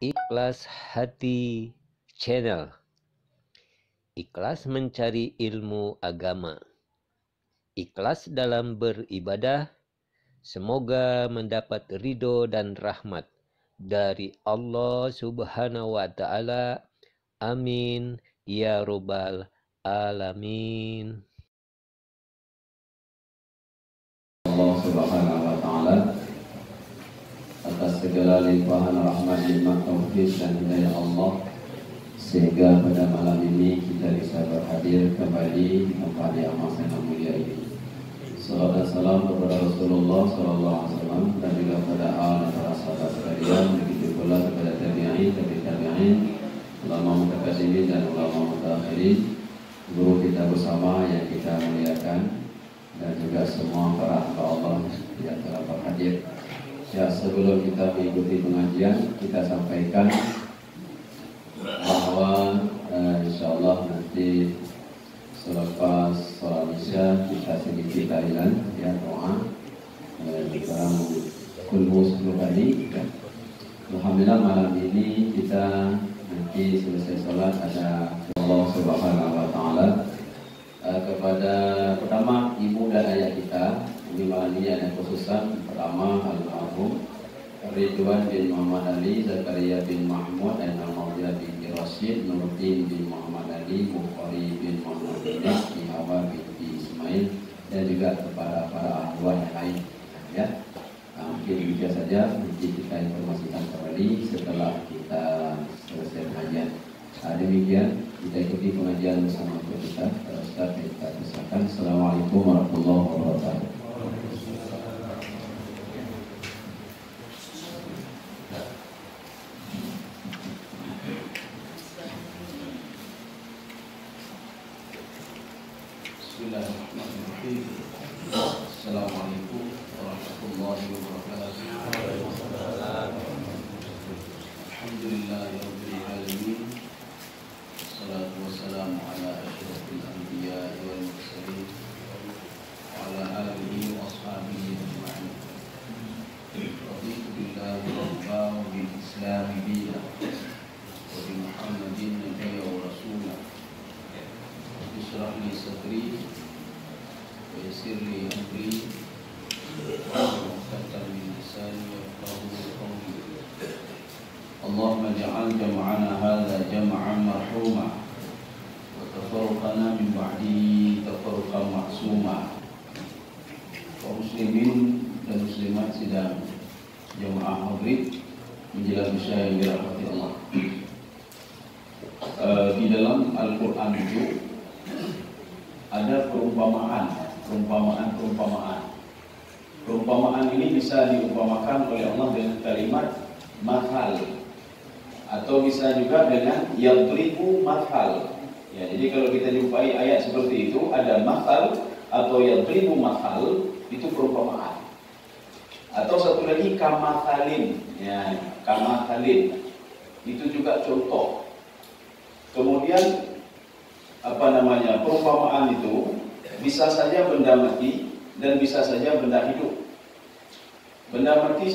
Ikhlas Hati Channel. Ikhlas mencari ilmu agama. Ikhlas dalam beribadah. Semoga mendapat ridho dan rahmat dari Allah subhanahu wa ta'ala. Amin. Ya Rabbal Alamin. Allah subhanahu atas segala limpahan rahmat nikmat taufik dan hidayah Allah sehingga pada malam ini kita bisa berhadir kembali di tempat yang yang mulia ini. Salam dan salam kepada Rasulullah Sallallahu Alaihi Wasallam dan juga kepada al dan para sahabat sekalian, begitu pula kepada tabi'in, tabi tabi'in, ulama mutakasimin dan ulama mutakhirin, guru kita bersama yang kita muliakan dan juga semua para hamba Allah yang telah berhadir. Ya sebelum kita mengikuti pengajian kita sampaikan bahwa uh, insya Allah nanti selepas sholat isya kita sedikit tahlilan ya doa uh, dalam kulmu 10 kali ya. Alhamdulillah malam ini kita nanti selesai sholat ada Allah Subhanahu Wa Taala uh, kepada pertama ibu dan ayah kita malam ini ada khususan pertama almarhum Ridwan bin Muhammad Ali, Zakaria bin Mahmud, dan Maulida bin Rashid, Nuruddin bin Muhammad Ali, Bukhari bin Muhammad Dinas, Ihawa bin Ismail, dan juga kepada para ahli yang lain. Ya, nah, mungkin demikian saja. Nanti kita informasikan kembali setelah kita selesai pengajian. Nah, demikian kita ikuti pengajian bersama kita. Ustaz kita persilakan. Assalamualaikum warahmatullahi wabarakatuh.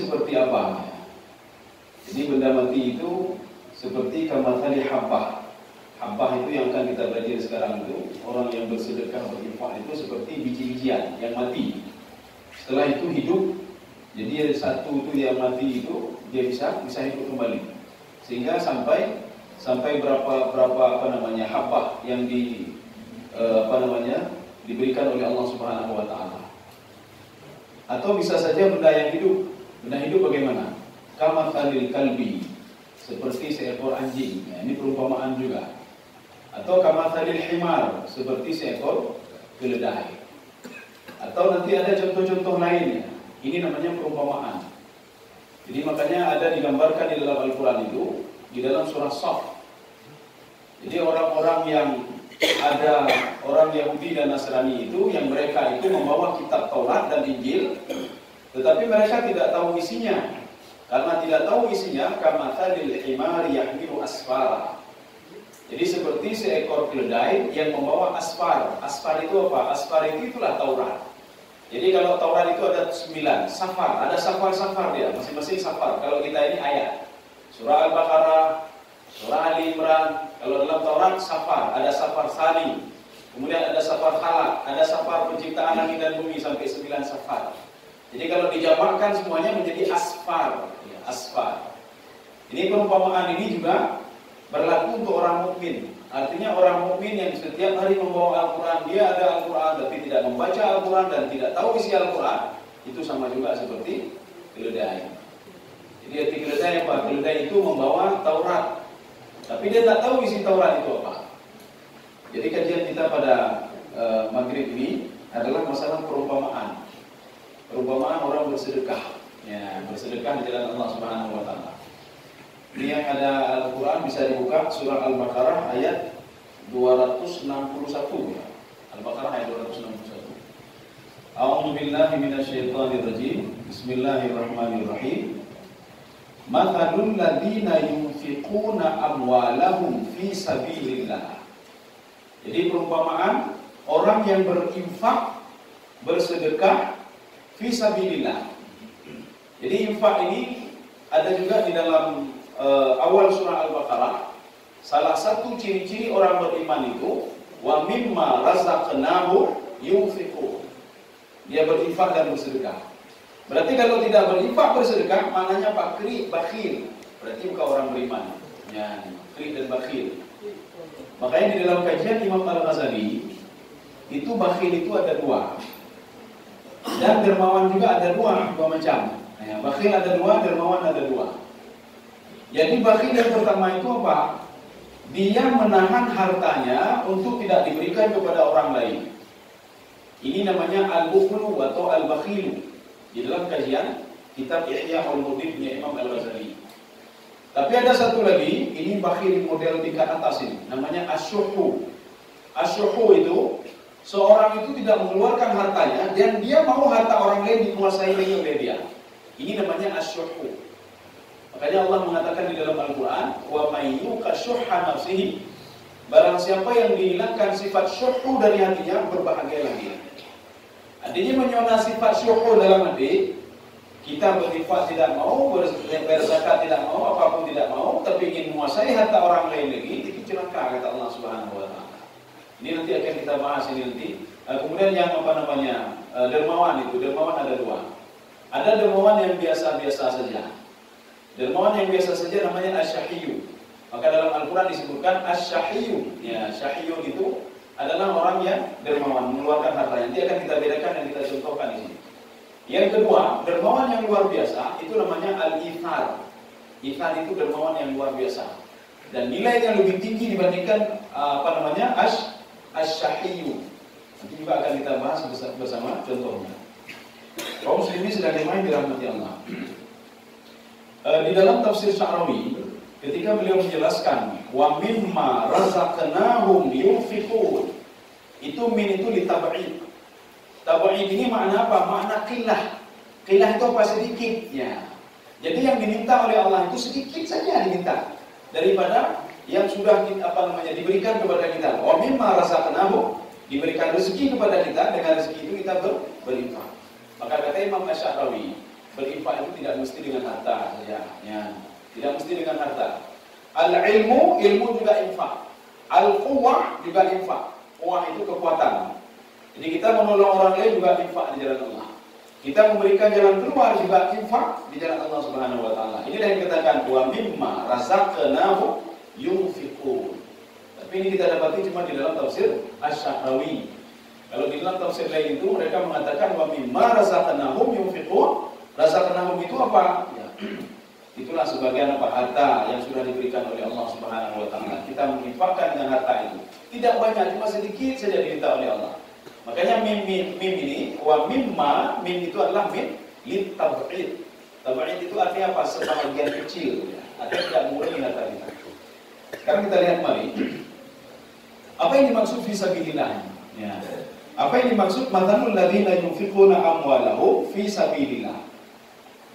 Seperti apa? Jadi benda mati itu seperti kamatali habbah. Habbah itu yang akan kita belajar sekarang itu orang yang bersedekah berinfak itu seperti biji-bijian yang mati. Setelah itu hidup. Jadi satu itu yang mati itu dia bisa bisa hidup kembali. Sehingga sampai sampai berapa berapa apa namanya habbah yang di uh, apa namanya diberikan oleh Allah Subhanahu wa taala. Atau bisa saja benda yang hidup. Benda hidup bagaimana? Kama khalil kalbi seperti seekor anjing. Ya, ini perumpamaan juga. Atau kama khalil himar seperti seekor keledai. Atau nanti ada contoh-contoh lainnya. Ini namanya perumpamaan. Jadi makanya ada digambarkan di dalam Al-Quran itu di dalam surah Saf. Jadi orang-orang yang ada orang Yahudi dan Nasrani itu yang mereka itu membawa kitab Taurat dan Injil, tetapi mereka tidak tahu isinya. Karena tidak tahu isinya, kamathalil himari yahmilu asfara. Jadi seperti seekor keledai yang membawa asfar. Asfar itu apa? Asfar itu itulah Taurat. Jadi kalau Taurat itu ada sembilan, safar, ada safar-safar dia, masing-masing safar. Kalau kita ini ayat. Surah Al-Baqarah, Surah Ali Imran, kalau dalam Taurat safar, ada safar sani, kemudian ada safar halak, ada safar penciptaan langit dan bumi sampai sembilan safar. Jadi kalau dijamakkan semuanya menjadi asfar, ya, asfar. Ini perumpamaan ini juga berlaku untuk orang mukmin. Artinya orang mukmin yang setiap hari membawa Al-Quran, dia ada Al-Quran tapi tidak membaca Al-Quran dan tidak tahu isi Al-Quran, itu sama juga seperti keledai. Jadi arti keledai apa? Keledai itu membawa Taurat, tapi dia tak tahu isi Taurat itu apa. Jadi kajian kita pada uh, maghrib ini adalah masalah perumpamaan. Perumpamaan orang bersedekah, ya bersedekah di jalan Allah Subhanahu Wa Taala. Ini yang ada Al-Quran bisa dibuka surah Al-Baqarah ayat 261 ya. Al-Baqarah ayat 261. A'udzu billahi minasyaitonir rajim. Bismillahirrahmanirrahim. Mathalul ladina yunfiquna amwalahum fi sabilillah. Jadi perumpamaan orang yang berinfak bersedekah fi sabilillah. Jadi infak ini ada juga di dalam uh, awal surah Al-Baqarah. Salah satu ciri-ciri orang beriman itu wa mimma razaqnahu yunfiqun. Dia berinfak dan bersedekah. Berarti kalau tidak berinfak bersedekah, maknanya bakri, bakhil. Berarti bukan orang beriman. Ya, bakri dan bakhil. Makanya di dalam kajian Imam Al-Ghazali, itu bakhil itu ada dua. Dan dermawan juga ada dua, dua macam. Ya, bakhil ada dua, dermawan ada dua. Jadi bakhil yang pertama itu apa? Dia menahan hartanya untuk tidak diberikan kepada orang lain. Ini namanya al-bukhlu atau al-bakhilu di dalam kajian kitab Ihya punya Imam Al-Ghazali. Tapi ada satu lagi, ini bakhil model tingkat atas ini, namanya asyuhu. Asyuhu itu seorang itu tidak mengeluarkan hartanya dan dia mau harta orang lain dikuasai oleh dia. Ini namanya asyuhu. Makanya Allah mengatakan di dalam Al-Qur'an, "Wa may yuqa nafsihi" Barang siapa yang dihilangkan sifat syuhu dari hatinya, berbahagialah dia. Artinya menyona sifat syukur dalam hati, kita berinfak tidak mau, berzakat tidak mau, apa pun tidak mau, tapi ingin menguasai harta orang lain lagi, itu celaka kata Allah Subhanahu wa taala. Ini nanti akan kita bahas ini nanti. Eh, kemudian yang apa namanya? Eh, dermawan itu, dermawan ada dua. Ada dermawan yang biasa-biasa saja. Dermawan yang biasa saja namanya asyahiyu. Maka dalam Al-Quran disebutkan asyahiyu. Ya, syahiyun itu adalah orang yang dermawan, mengeluarkan hartanya. Nanti akan kita bedakan dan kita contohkan di sini. Yang kedua, dermawan yang luar biasa itu namanya al-ithar. Ithar itu dermawan yang luar biasa. Dan nilai yang lebih tinggi dibandingkan uh, apa namanya ash asyahiyu. Nanti juga akan kita bahas bersama contohnya. Kaum muslimin sedang main dirahmati Allah. Uh, di dalam tafsir Sya'rawi ketika beliau menjelaskan wa mimma razaqnahum yunfiqun itu min itu litab'id tab'id ini makna apa makna qillah qillah itu apa sedikit ya jadi yang diminta oleh Allah itu sedikit saja diminta daripada yang sudah apa namanya diberikan kepada kita wa mimma razaqnahum diberikan rezeki kepada kita dengan rezeki itu kita ber, berinfak maka kata Imam Asy'arawi berinfak itu tidak mesti dengan harta ya, ya tidak mesti dengan harta. Al-ilmu, ilmu juga infak. Al-quwah juga infak. Quwah itu kekuatan. Jadi kita menolong orang lain juga infak di jalan Allah. Kita memberikan jalan keluar juga infak di jalan Allah Subhanahu wa taala. Ini yang dikatakan wa mimma razaqnahu yunfiqun. Tapi ini kita dapati cuma di dalam tafsir Asy-Syahrawi. Kalau di dalam tafsir lain itu mereka mengatakan wa mimma razaqnahum yunfiqun. Razaqnahum itu apa? Ya. Itulah sebagian apa harta yang sudah diberikan oleh Allah Subhanahu wa taala. Kita menginfakkan dengan harta itu. Tidak banyak, cuma sedikit saja diminta oleh Allah. Makanya mim, mim, mim ini wa mimma mim itu adalah mim lit tab'id. Itu artinya apa? Sebagian kecil ya. Artinya tidak mengurangi harta kita. Sekarang kita lihat mari. Apa yang dimaksud fisabilillah? Ya. Apa yang dimaksud matanul ladzina yunfiquna amwalahu fi sabilillah?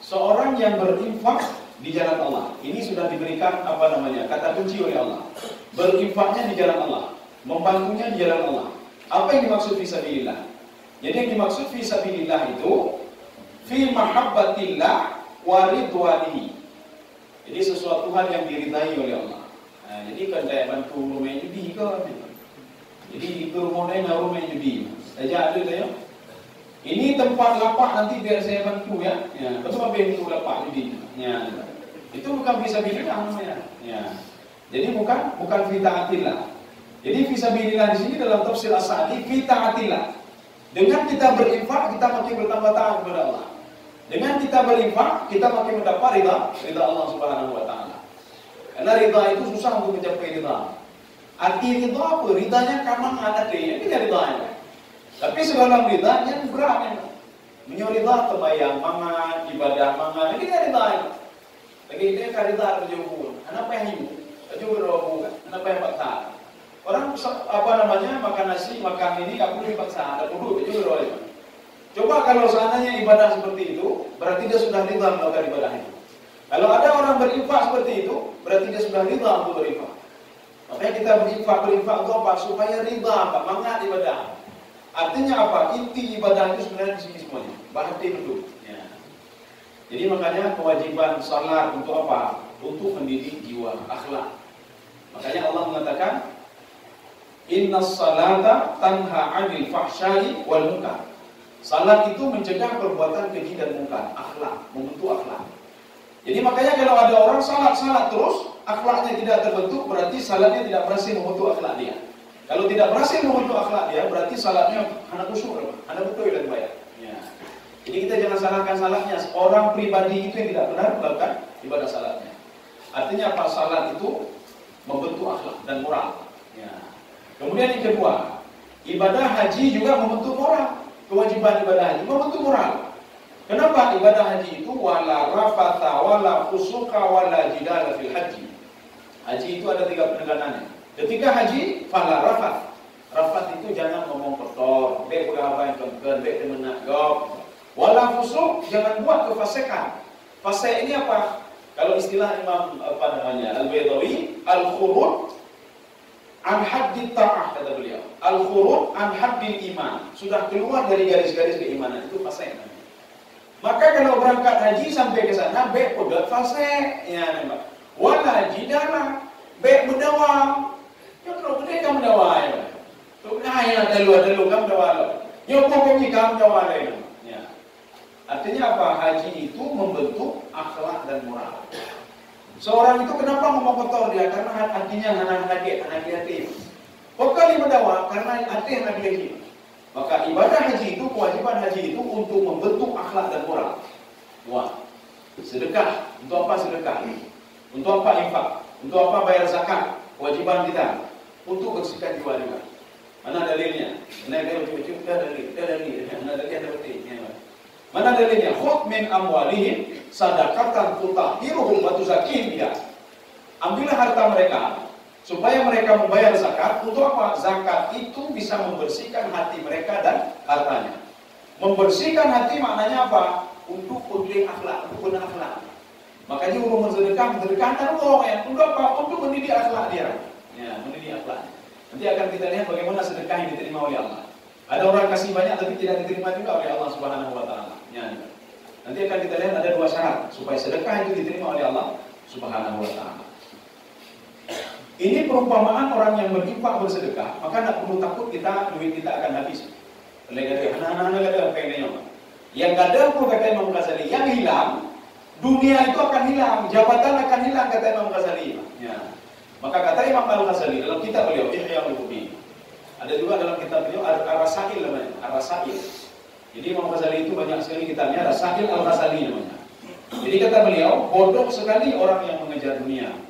Seorang yang berinfak di jalan Allah. Ini sudah diberikan apa namanya kata kunci oleh Allah. Berinfaknya di jalan Allah, membantunya di jalan Allah. Apa yang dimaksud fisabilillah? Jadi yang dimaksud fisabilillah itu fi mahabbatillah wa ridwanihi. Jadi sesuatu hal yang diridai oleh Allah. Nah, jadi kan saya bantu rumah judi ke? Jadi di rumah lain rumah judi. Saja ada saya. Ini tempat lapak nanti biar saya bantu ya. Ya, betul apa itu lapak judi? Ya. Itu bukan bisa bilang namanya. Ya. Jadi bukan bukan fitaatillah. Jadi fisabilillah di sini dalam tafsir As-Sa'di fitaatillah. Dengan kita berinfak kita makin bertambah taat kepada Allah. Dengan kita berinfak kita makin mendapat ridha ridha Allah Subhanahu wa taala. Karena ridha itu susah untuk mencapai ridha. Arti ridha apa? Ridhanya karena ada. Ini kan ridhanya. Tapi sebelum yang berat memang. Menyoridha kebayang mangan, ibadah mangan. Ini kan ridhanya. Lagi ini kan ridha berjumpa. Kenapa yang ibu? Juga berhubungan. Kenapa yang paksa? Orang apa namanya makan nasi, makan ini perlu dipaksa, ada perlu itu beroleh. Coba kalau seandainya ibadah seperti itu, berarti dia sudah ridha melakukan ibadah itu. Kalau ada orang berinfak seperti itu, berarti dia sudah ridha untuk berinfak. Makanya kita berinfak, berinfak untuk apa? Supaya ridha, apa? Mangat ibadah. Artinya apa? Inti ibadah itu sebenarnya di sini semuanya. Bahati itu. Ya. Jadi makanya kewajiban salat untuk apa? Untuk mendidik jiwa, akhlak. Makanya Allah mengatakan, Inna salata tanha anil fahsyai wal munkar. Salat itu mencegah perbuatan keji dan munkar, akhlak, membentuk akhlak. Jadi makanya kalau ada orang salat-salat terus, akhlaknya tidak terbentuk, berarti salatnya tidak berhasil membentuk akhlak dia. Kalau tidak berhasil membentuk akhlak dia, berarti salatnya hanya kusuk, hanya betul dan bayar. Ya. Jadi kita jangan salahkan salatnya. Orang pribadi itu yang tidak benar melakukan ibadah salatnya. Artinya apa? Salat itu membentuk akhlak dan moral. Ya. Kemudian yang kedua, ibadah haji juga membentuk moral. Kewajiban ibadah haji membentuk moral. Kenapa ibadah haji itu wala rafatha wala fusuka wala jidala fil haji. Haji itu ada tiga penekanannya. Ketika haji, fala rafat. Rafat itu jangan ngomong kotor, baik udah apa yang kengken, baik temenak gop. Wala fusuk, jangan buat kefasikan. Fasik ini apa? Kalau istilah Imam apa namanya Al-Baydawi, al-khurud an haddi ta'ah kata beliau. Al-khurud an haddi iman. Sudah keluar dari garis-garis keimanan itu fase Maka kalau berangkat haji sampai ke sana be udah fase ya nembak. Wala jidana be mendawam. Ya kalau gede kamu dawa ya. Tuh nah ya dalu dalu kamu dawa lo. Ya pokoknya kamu dawa ya. Artinya apa? Haji itu membentuk akhlak dan moral. Seorang itu kenapa ngomong kotor dia? Karena hatinya anak hati, anak hati. Pokoknya mendawa karena hati anak hati. Maka ibadah haji itu, kewajiban haji itu untuk membentuk akhlak dan moral. Wah, sedekah. Untuk apa sedekah? Untuk apa infak? Untuk apa bayar zakat? Kewajiban kita. Untuk bersihkan jiwa juga. Mana dalilnya? Mana dalilnya? Mana dalilnya? Mana dalilnya? Mana dalilnya? Khud min amwalihim sadaqatan tutahhiruhum wa tuzakkihim biha. Ambillah harta mereka supaya mereka membayar zakat untuk apa? Zakat itu bisa membersihkan hati mereka dan hartanya. Membersihkan hati maknanya apa? Untuk putri akhlak, benar akhlak. Makanya urung sedekah, sedekah orang ya. Untuk apa? Untuk mendidik akhlak dia. Ya, mendidik akhlak. Nanti akan kita lihat bagaimana sedekah yang diterima oleh Allah. Ada orang kasih banyak tapi tidak diterima juga oleh Allah Subhanahu wa taala. Ya. Nanti akan kita lihat ada dua syarat supaya sedekah itu diterima oleh Allah Subhanahu wa taala. Ini perumpamaan orang yang berinfak bersedekah, maka tidak perlu takut kita duit kita akan habis. Oleh kata anak-anak ada apa yang Yang ada pun kata Imam Ghazali, yang hilang dunia itu akan hilang, jabatan akan hilang kata Imam Ghazali. Ya. Maka kata Imam Al Ghazali dalam kitab beliau Ihya Ulumuddin. Ada juga dalam kitab beliau Ar-Rasail namanya, Ar-Rasail. Jadi Imam Ghazali itu banyak sekali kitabnya Rasail Al-Ghazali namanya. Jadi kata beliau, bodoh sekali orang yang mengejar dunia.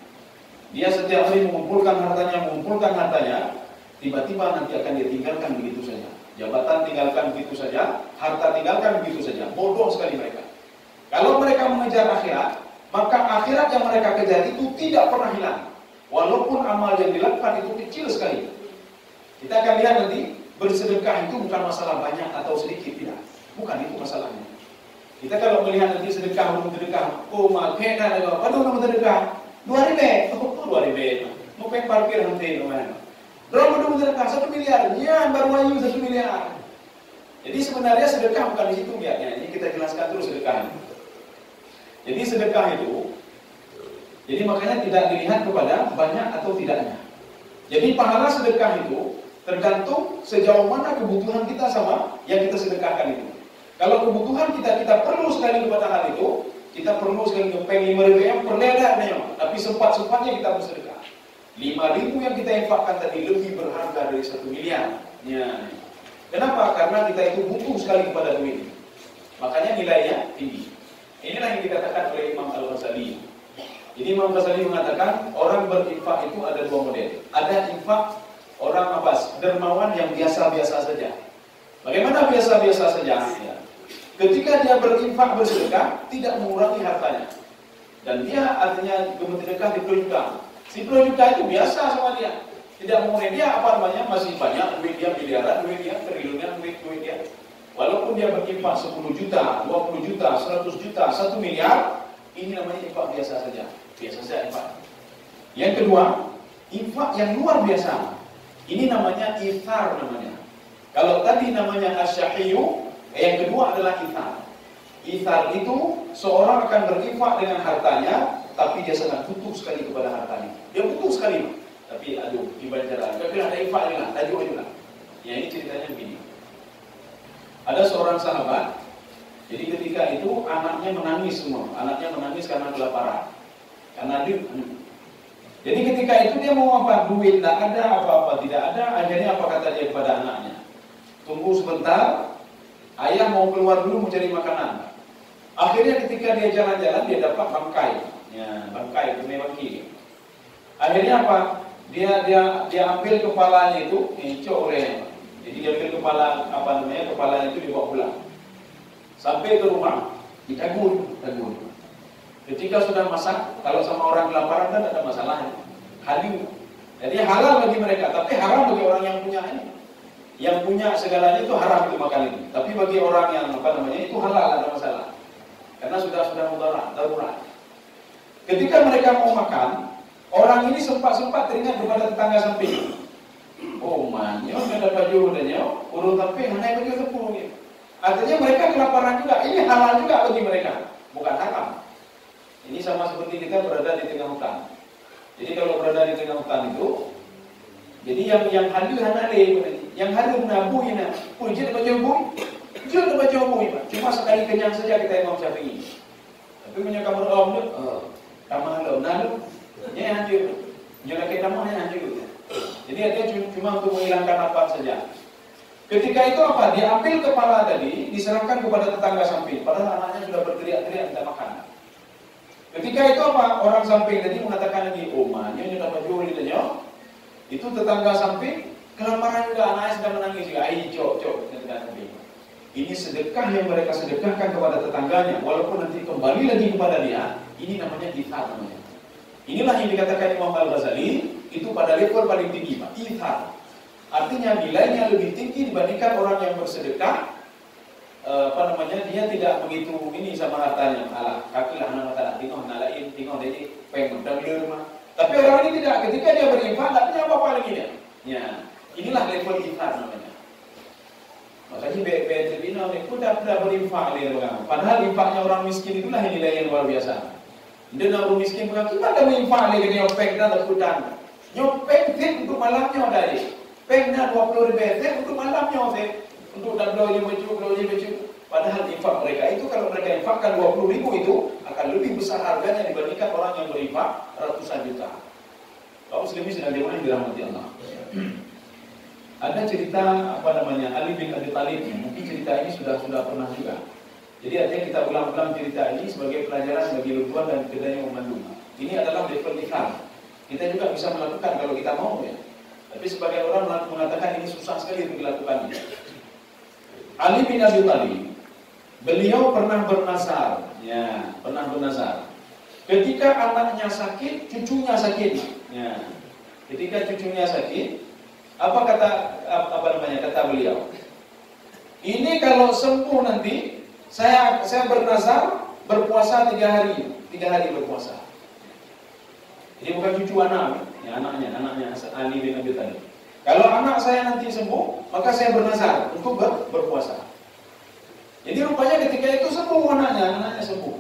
Dia setiap hari mengumpulkan hartanya, mengumpulkan hartanya, tiba-tiba nanti akan dia tinggalkan begitu saja. Jabatan tinggalkan begitu saja, harta tinggalkan begitu saja. Bodoh sekali mereka. Kalau mereka mengejar akhirat, maka akhirat yang mereka kejar itu tidak pernah hilang. Walaupun amal yang dilakukan itu kecil sekali. Kita akan lihat nanti bersedekah itu bukan masalah banyak atau sedikit tidak. Bukan itu masalahnya. Kita kalau melihat nanti sedekah belum sedekah, oh kan ada apa dong sedekah? Dua ribu, dua ribu. Mau pengen parkir nanti mana? Berapa dong sedekah? Satu miliar, ya baru ayu satu miliar. Jadi sebenarnya sedekah bukan di situ biarnya. Ini kita jelaskan terus sedekah. Jadi sedekah itu Jadi makanya tidak dilihat kepada banyak atau tidaknya. Jadi pahala sedekah itu tergantung sejauh mana kebutuhan kita sama yang kita sedekahkan itu. Kalau kebutuhan kita kita perlu sekali kepada hal itu, kita perlu sekali ngepeng lima ribu yang perlu ada tapi sempat sempatnya kita bersedekah. Lima ribu yang kita infakkan tadi lebih berharga dari satu miliar. Ya. Kenapa? Karena kita itu butuh sekali kepada duit. Makanya nilainya tinggi. Inilah yang dikatakan oleh Imam Al-Ghazali. Jadi Imam Ghazali mengatakan orang berinfak itu ada dua model. Ada infak orang apa? Dermawan yang biasa-biasa saja. Bagaimana biasa-biasa saja? Ya. Ketika dia berinfak bersedekah, tidak mengurangi hartanya. Dan dia artinya bersedekah di juta. Si juta itu biasa sama dia. Tidak mengurangi dia apa namanya masih banyak duit dia miliaran, duit dia triliunan, duit duit dia. Walaupun dia berinfak 10 juta, 20 juta, 100 juta, 1 miliar, ini namanya infak biasa saja. Biasa saja infak. Yang kedua, infak yang luar biasa. Ini namanya ithar namanya. Kalau tadi namanya asyahiyu, yang kedua adalah ithar. Ithar itu seorang akan berinfak dengan hartanya, tapi dia sangat butuh sekali kepada hartanya. Dia butuh sekali, tapi aduh, gimana cara? Tapi ada infak juga, tajuk juga. Ya ini ceritanya begini. Ada seorang sahabat, jadi ketika itu anaknya menangis semua, anaknya menangis karena kelaparan, karena dia jadi ketika itu dia mau apa? Duit tidak ada, apa-apa tidak ada. Akhirnya apa kata dia kepada anaknya? Tunggu sebentar, ayah mau keluar dulu mau cari makanan. Akhirnya ketika dia jalan-jalan dia dapat bangkai, ya, bangkai bangki. Akhirnya apa? Dia dia dia ambil kepalanya itu, ini oleh jadi dia ambil kepala apa namanya kepalanya itu dibawa pulang. Sampai ke rumah ditagun, tagun. Ketika sudah masak, kalau sama orang kelaparan kan ada masalah. Halal. Jadi halal bagi mereka, tapi haram bagi orang yang punya ini. Yang punya segalanya itu haram itu makan ini. Tapi bagi orang yang apa namanya itu halal ada masalah. Karena sudah sudah mudarat, darurat. Ketika mereka mau makan, orang ini sempat-sempat teringat kepada tetangga samping. Oh man, yo ada baju udahnya, urut tapi hanya baju sepuluh gitu. Artinya mereka kelaparan juga. Ini halal juga bagi mereka, bukan haram. Ini sama seperti kita berada di tengah hutan. Jadi kalau berada di tengah hutan itu, jadi yang yang halu hanale, yang halu nabu ini, pun jadi baca buku, jadi baca buku Cuma sekali kenyang saja kita Imam Syafi'i. Tapi punya kamar om tu, kamar om, nalu, ini hancur. Jangan kita mau hancur. Jadi dia cuma untuk menghilangkan apa saja. Ketika itu apa? Diambil kepala tadi, diserahkan kepada tetangga samping. Padahal anaknya sudah berteriak-teriak minta makan. Ketika itu apa? Orang samping tadi mengatakan lagi, oh mahnya ini dapat jual itu Itu tetangga samping kelaparan juga anaknya sedang menangis juga. Ayo cok cok tetangga samping. Ini sedekah yang mereka sedekahkan kepada tetangganya, walaupun nanti kembali lagi kepada dia. Ini namanya ithar namanya. Inilah yang dikatakan Imam Al Ghazali itu pada level paling tinggi, Pak. Ithar. Artinya nilainya lebih tinggi dibandingkan orang yang bersedekah Eh, apa namanya dia tidak begitu ini sama hartanya ala kaki lah anak kata tengok nalain tengok dia pengen di rumah tapi orang ini tidak ketika dia berinfak tidak apa-apa lagi ya inilah level infak namanya. Makanya BPN Tribunal ini pun tidak berinfak dia padahal infaknya orang miskin itulah yang nilai yang luar biasa. Dia orang miskin kita ada berinfak dia nyopeng dan lekutan nyopeng untuk malamnya dari pengnya dua puluh ribu untuk malamnya untuk dan belanja baju, belanja baju. Padahal infak mereka itu kalau mereka infakkan 20 ribu itu akan lebih besar harganya dibandingkan orang yang berinfak ratusan juta. Kaum muslimin sedang yang dirahmati Allah. Ada cerita apa namanya Ali bin Abi Thalib mungkin cerita ini sudah sudah pernah juga. Jadi artinya kita ulang-ulang cerita ini sebagai pelajaran bagi lukuan dan yang memandu. Ini adalah level ikhlas. Kita juga bisa melakukan kalau kita mau ya. Tapi sebagai orang mengatakan ini susah sekali untuk dilakukan. Ali bin Abi Thalib beliau pernah bernasar, ya, pernah bernasar. Ketika anaknya sakit, cucunya sakit. Ya. Ketika cucunya sakit, apa kata apa namanya kata beliau? Ini kalau sembuh nanti, saya saya bernasar berpuasa tiga hari, tiga hari berpuasa. Jadi bukan cucu anak, ya anaknya, anaknya Ali bin Abi Thalib. Kalau anak saya nanti sembuh, maka saya bernazar untuk ber, berpuasa. Jadi rupanya ketika itu sembuh anaknya, anaknya sembuh.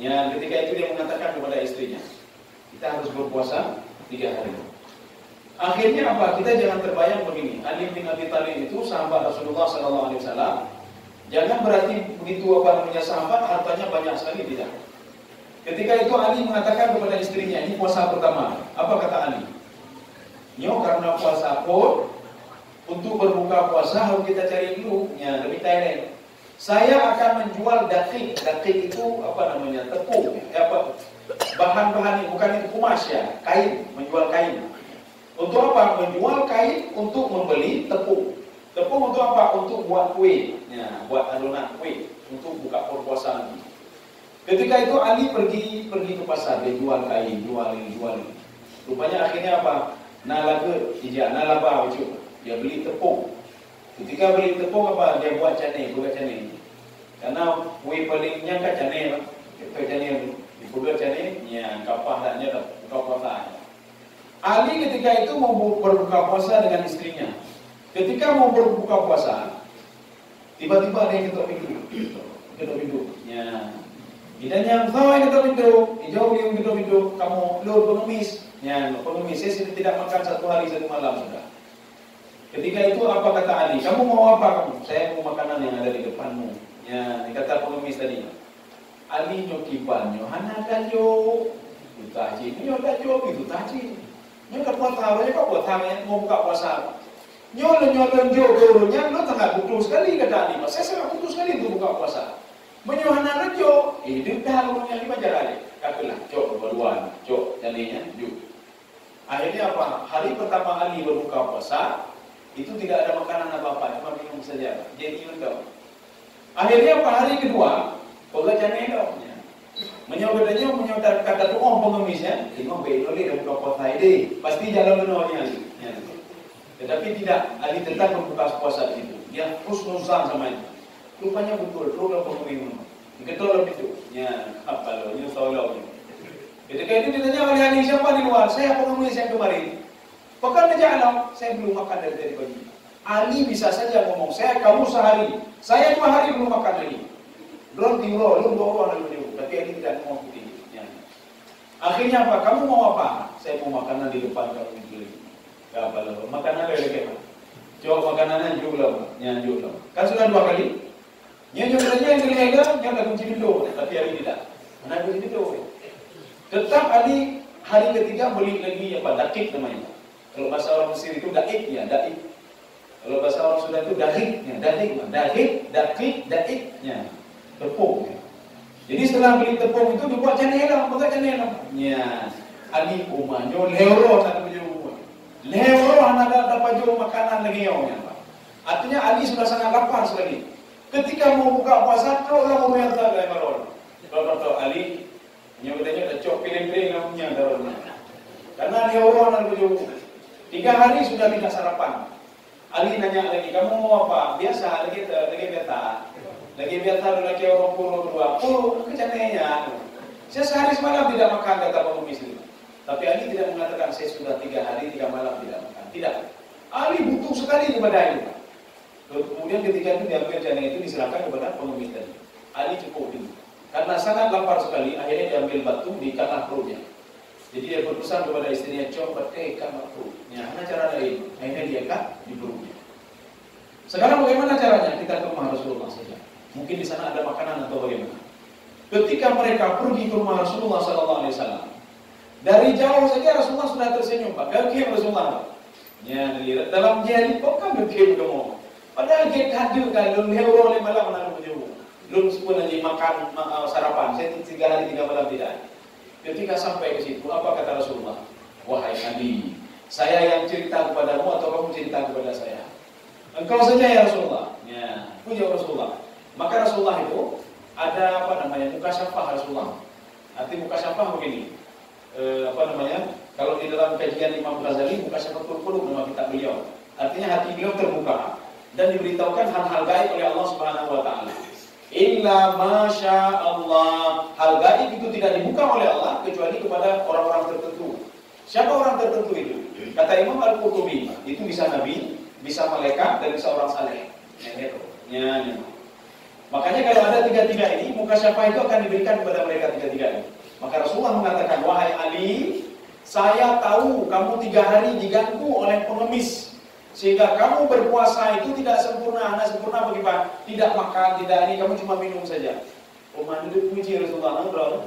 Ya, ketika itu dia mengatakan kepada istrinya, kita harus berpuasa tiga hari. Akhirnya apa? Kita jangan terbayang begini. Ali bin Abi Thalib itu sahabat Rasulullah Sallallahu Alaihi Wasallam. Jangan berarti begitu apa namanya sahabat hartanya banyak sekali tidak. Ketika itu Ali mengatakan kepada istrinya, ini puasa pertama. Apa kata Ali? Nyo karena puasa pun untuk berbuka puasa harus kita cari dulu ya lebih Thailand. Saya akan menjual dakik. Dakik itu apa namanya? Tepung. Ya, apa? Bahan-bahan bukan itu kumas ya, kain, menjual kain. Untuk apa? Menjual kain untuk membeli tepung. Tepung untuk apa? Untuk buat kue. Ya, buat adonan kue untuk buka puasa nanti. Ketika itu Ali pergi pergi ke pasar, dia jual kain, jual ini, jual ini. Rupanya akhirnya apa? Nalaga, ijak, nalaba. Dia beli tepung. Ketika beli tepung apa? Dia buat cane, buat cane. Karena paling nyangka cane, kita cane, dibuat cane, ya kapah tak nyata, kapah tak. Ali ketika itu mau berbuka puasa dengan istrinya. Ketika mau berbuka puasa, tiba-tiba ada yang ketok pintu. Ketok pintu. Ya. Kita yang tahu yang ketok pintu, hijau yang ketok pintu, kamu lu pengemis. Ya, pengemis. Saya sudah tidak makan satu hari satu malam sudah. Ketika itu apa kata Ali? Kamu mau apa kamu? Saya mau makanan yang ada di depanmu. Ya, kata pengemis tadi. Ali nyokipanyo, hana kayo, utaji, nyo kayo, itu taji. Nyo ka puasa apa? Nyo buat tangan mau buka puasa. Nyo lo nyo lo nyo lo tengah butuh sekali kata Ali. Saya sangat butuh sekali untuk buka puasa. Menyohana lo jo, hidup dah lo yang lima jalan. Kapilah, jo berduaan, jo jadinya, jo. Akhirnya apa? Hari pertama Ali berbuka puasa, itu tidak ada makanan apa-apa, cuma minum saja. Jadi minum Akhirnya apa? Hari kedua, pekerjaan itu Menyobadanya menyodar kata doa pengemisnya, imam baik oleh dan puasa ini pasti jalan menolnya Ali. Ya. Tetapi tidak, Ali tetap membuka puasa di situ. Dia terus nuzan sama itu. Rupanya betul, program. Ketua lebih itu, ya apa lo, ini solo. Ketika itu ditanya oleh Ali siapa di luar, saya pengemis yang kemarin. Pekan aja alam, saya belum makan dari tadi pagi. Ali bisa saja ngomong, saya kamu sehari, saya dua hari belum makan lagi. Belum tinggal, belum bawa lagi tapi ini tidak mau ya. Akhirnya apa? Kamu mau apa? Saya mau makanan di depan kamu beli. Gak apa lah. Makanan lele kepa. Coba makanannya juga Ya juga Kan sudah dua kali. Yang juga yang lega, yang tak kunci dulu. Tapi hari tidak. Mana kunci dulu? Tetap hari hari ketiga beli lagi apa? Dakik namanya. Kalau bahasa orang Mesir itu daik ya, daik. Kalau bahasa orang Sunda itu daik, ya, daik, daik, dakik, daik, ya, tepung. Ya. Jadi setelah beli tepung itu dibuat canela, bukan canela. Ya, ali umanyo leuro tak punya rumah. Leuro anak dapat jual makanan lagi yang Artinya Ali sudah sangat lapar sekali. Ketika mau buka puasa, kalau orang mau yang tak ada marol. Kalau tahu Ali, nyobanya dah cok pilih-pilih namanya darahnya. Karena leuro anak punya Tiga hari sudah tidak sarapan. Ali nanya lagi, kamu mau apa? Biasa, lagi lagi beta. Lagi biar tahu lagi orang puluh dua puluh kecananya. Saya sehari semalam tidak makan kata pengemis itu. Tapi Ali tidak mengatakan saya sudah tiga hari tiga malam tidak makan. Tidak. Ali butuh sekali kepada itu. Kemudian ketika itu diambil jana itu diserahkan kepada pengemis tadi. Ali cukup dulu. Karena sangat lapar sekali, akhirnya diambil batu di kanan perutnya. Jadi dia berpesan kepada istrinya, coba tekan perutnya. Mana cara lain? Akhirnya dia kat di perutnya. Sekarang bagaimana caranya? Kita ke rumah Rasulullah saja. Mungkin di sana ada makanan atau bagaimana. Ketika mereka pergi ke rumah Rasulullah Sallallahu Alaihi Wasallam, dari jauh saja Rasulullah sudah tersenyum. Pak, gagem Rasulullah. Ya, dalam jari kok kan gagem kamu. Padahal dia kadu kan, belum heuro oleh malam. Belum sepuluh lagi makan uh, sarapan. Saya tiga hari tiga malam tidak. Ketika sampai ke situ, apa kata Rasulullah? Wahai Nabi, saya yang cerita kepadamu atau kamu cerita kepada saya? Engkau saja ya Rasulullah. Ya, puja Rasulullah. Maka Rasulullah itu ada apa namanya muka syafah Rasulullah. Arti muka syafah begini. E, apa namanya? Kalau di dalam kajian Imam Ghazali muka syafah turun nama kitab beliau. Artinya hati beliau terbuka dan diberitahukan hal-hal gaib oleh Allah Subhanahu wa taala. Illa masya Allah. Hal gaib itu tidak dibuka oleh Allah kecuali kepada orang-orang tertentu. Siapa orang tertentu itu? Kata Imam Al-Qurtubi, itu bisa nabi, bisa malaikat dan bisa orang saleh. Ya, ya. Makanya kalau ada tiga-tiga ini, muka siapa itu akan diberikan kepada mereka tiga-tiga ini. Maka Rasulullah mengatakan, wahai Ali, Saya tahu kamu tiga hari diganggu oleh pengemis. Sehingga kamu berpuasa itu tidak sempurna, hanya sempurna bagaimana? Tidak makan, tidak ini, kamu cuma minum saja. Oh, itu puji Rasulullah, berapa?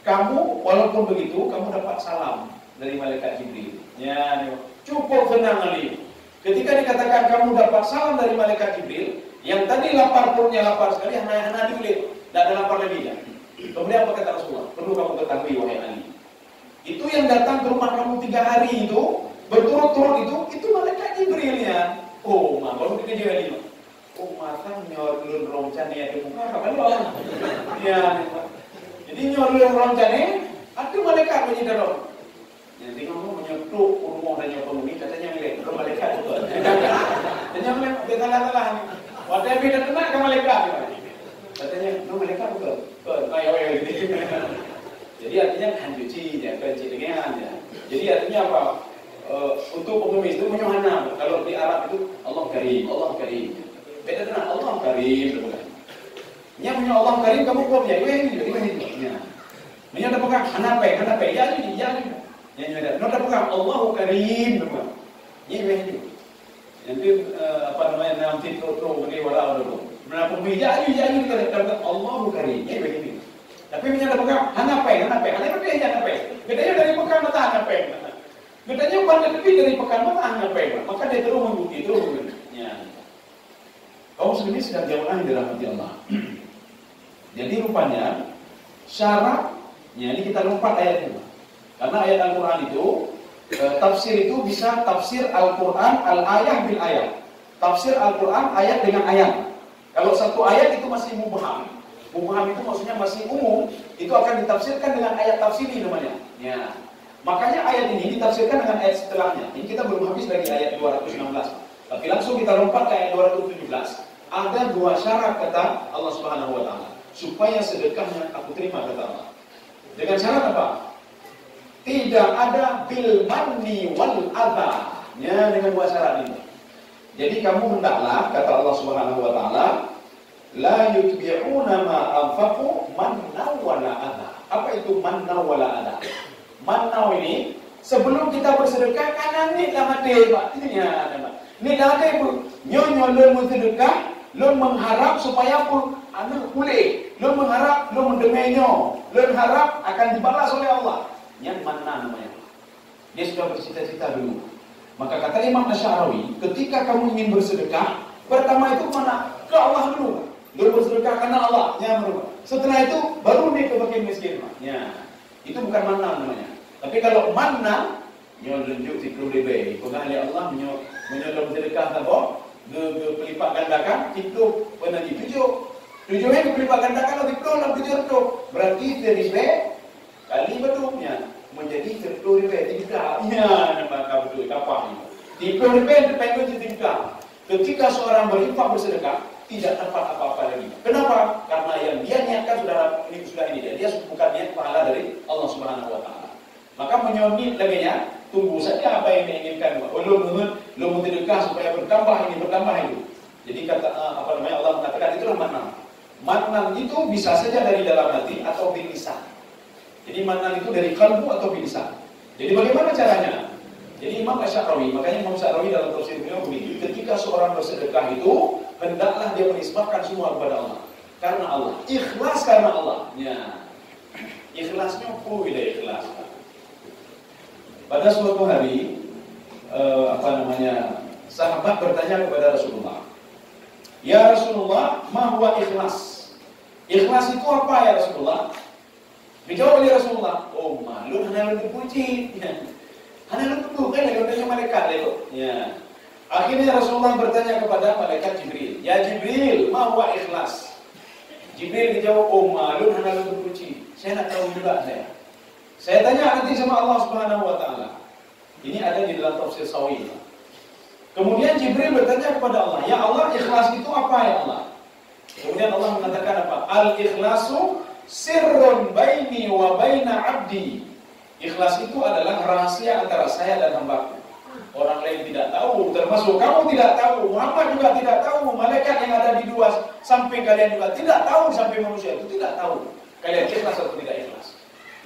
Kamu, walaupun begitu, kamu dapat salam dari malaikat Jibril. Ya, cukup tenang Ali. Ketika dikatakan kamu dapat salam dari malaikat Jibril, yang tadi lapar perutnya lapar sekali, hanya dulu, tidak ada lapar lagi ya. Kemudian apa kata Rasulullah? Perlu kamu ketahui wahai Ali. Itu yang datang ke rumah kamu tiga hari itu, berturut-turut itu, itu malaikat Jibril ya. Oh, mah baru kita juga lima. Oh, mata nyorlun romcan ya di muka, kapan lo? Ya, jadi nyorlun romcan ini, ada malaikat menyidir Nanti kamu menyetuk rumah dan penghuni, katanya milik, itu malaikat itu. Katanya milik, dia salah-salah. Waktu yang beda kena ke malaikat. Katanya, itu malaikat betul. Jadi artinya kan cuci, ya, kan dengan ya. Jadi artinya apa? Uh, untuk pengemis itu menyohana. Kalau di Arab itu Allah Karim, Allah Karim. Beda dengan Allah Karim, bukan? Nya punya Allah Karim kamu kok ya, ini ini ini. Ya. Nya ada pegang, hanape, hanape, ya ini, ya ini. Ya ada. Nota pegang Allahu Karim, bukan? Ini ini. Nanti uh, apa namanya nanti tuh tuh ini wala dulu. Menapa bija ini ya ini kata Allahu Karim, ini begini. Tapi punya ada pegang, hanape, hanape, hanape dia hanape. Bedanya dari pegang mata hanape. Bedanya pandai lebih dari pegang mata hanape. Maka dia terus mengikuti, terus mengikuti. Ya. Kaum muslimin sedang jauh di dalam hati Allah. Jadi rupanya syaratnya ini kita lompat ayatnya. Karena ayat Al-Quran itu eh, tafsir itu bisa tafsir Al-Quran al-ayah bil ayat. Tafsir Al-Quran ayat dengan ayat. Kalau satu ayat itu masih mubham, Mubham itu maksudnya masih umum, itu akan ditafsirkan dengan ayat tafsiri namanya. Ya. Makanya ayat ini ditafsirkan dengan ayat setelahnya. Ini kita belum habis lagi ayat 216. Tapi langsung kita lompat ke ayat 217. Ada dua syarat kata Allah Subhanahu wa taala supaya sedekahnya aku terima kata Allah. Dengan syarat apa? Tidak ada bil manni wal adha. Ya, dengan dua syarat ini. Jadi kamu hendaklah kata Allah Subhanahu wa taala la yutbi'una ma anfaqu mannaw wala adha. Apa itu mannaw wala adha? Mannaw ini sebelum kita bersedekah kanan ni dah mati Pak. Ini ya, Ni dah ada pun. Nyonya lo bersedekah, lo mengharap supaya pun anak pulih. Lo mengharap, lo mendemenyo. Lo mengharap akan dibalas oleh Allah. Yang mana namanya? Dia sudah bercita-cita dulu. Maka kata Imam Asy'arawi, ketika kamu ingin bersedekah, pertama itu mana? Ke Allah dulu. Dia bersedekah karena Allah. Ya, Setelah itu baru dia ke bagian miskin. Ya. Itu bukan mana namanya. Tapi kalau mana nyo tunjuk si kru lebe. Pegang oleh Allah nyo nyo dalam sedekah tabo. Ge ge pelipat gandakan itu pernah ditujuk. Tujuhnya pelipat gandakan lebih pro dalam tujuh itu. Berarti seribe kali betulnya menjadi sepuluh ribu tiga. Ya, maka betul kapal ini. Sepuluh ribu itu tiga. Ketika seorang berinfak bersedekah, tidak dapat apa-apa lagi. Kenapa? Karena yang dia niatkan sudah ini sudah ini dia. Dia bukan niat pahala dari Allah Subhanahu wa taala. Maka menyoni lagi nya, tunggu saja apa yang diinginkan. Belum belum belum sedekah supaya bertambah ini bertambah itu. Jadi kata eh, apa namanya Allah mengatakan itulah makna. Makna itu bisa saja dari dalam hati atau bilisan. Jadi makna itu dari kalbu atau bilisan. Jadi bagaimana caranya? Jadi Imam Asy'arawi, makanya Imam Asy'arawi dalam tafsir beliau begini, ketika seorang bersedekah itu hendaklah dia menisbahkan semua kepada Allah. Karena Allah, ikhlas karena Allah. Ya. Ikhlasnya tidak ikhlas. Pada suatu hari eh, apa namanya? Sahabat bertanya kepada Rasulullah. Ya Rasulullah, ma huwa ikhlas? Ikhlas itu apa ya Rasulullah? Dijawab oleh Rasulullah, oh malu hanya untuk puji. Hanya untuk kan yang malaikat itu. Ya. Akhirnya Rasulullah bertanya kepada malaikat Jibril, "Ya Jibril, ma huwa ikhlas?" Jibril dijawab, "Oh, malun hana berpuji." Saya nak tahu juga saya. Saya tanya nanti sama Allah Subhanahu wa taala. Ini ada di dalam tafsir Sawi. Kemudian Jibril bertanya kepada Allah, "Ya Allah, ikhlas itu apa ya Allah?" Kemudian Allah mengatakan apa? Al-ikhlasu sirrun baini wa baina abdi. Ikhlas itu adalah rahasia antara saya dan hambaku. Orang lain tidak tahu, termasuk kamu tidak tahu, Muhammad juga tidak tahu, malaikat yang ada di dua samping kalian juga tidak tahu sampai manusia itu tidak tahu. Kalian ikhlas atau tidak ikhlas.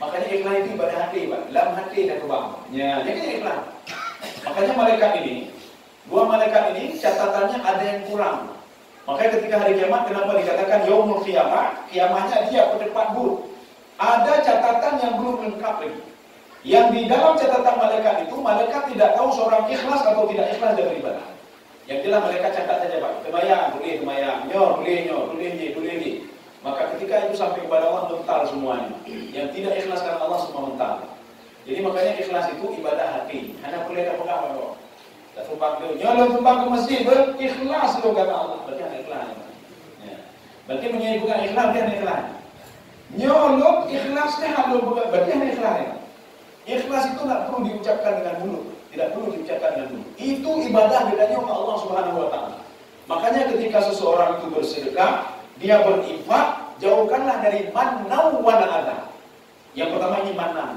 Makanya ikhlas itu ibadah hati, Pak. Dalam hati dan kebang. Ya, jadi ikhlas. Makanya malaikat ini, dua malaikat ini catatannya ada yang kurang. Makanya ketika hari kiamat kenapa dikatakan yaumul kiamat? Kiamatnya dia berdepan buruk. Ada catatan yang belum lengkap lagi. Yang di dalam catatan malaikat itu, malaikat tidak tahu seorang ikhlas atau tidak ikhlas dalam ibadah. Yang jelas mereka catat saja Pak. Kemayang, boleh kemayang. Nyor, boleh nyor. Boleh ni, boleh ni. Maka ketika itu sampai kepada Allah mental semuanya. Yang tidak ikhlas karena Allah semua mental. Jadi makanya ikhlas itu ibadah hati. Hanya boleh tak pegang kok. Tak tumpang tu. Nyolong tumpang ke masjid berikhlas tu kata Allah. Berarti ada ikhlas. Ya. Berarti menyebutkan ikhlas dia ada ikhlas. Nyolong ikhlas dia ada berarti ada ikhlas. Ya. Ikhlas itu tak perlu diucapkan dengan mulut. Tidak perlu diucapkan dengan mulut. Itu ibadah bedanya Allah Subhanahu wa taala. Makanya ketika seseorang itu bersedekah, dia berinfak, jauhkanlah dari manau wa ada. Yang pertama ini manan.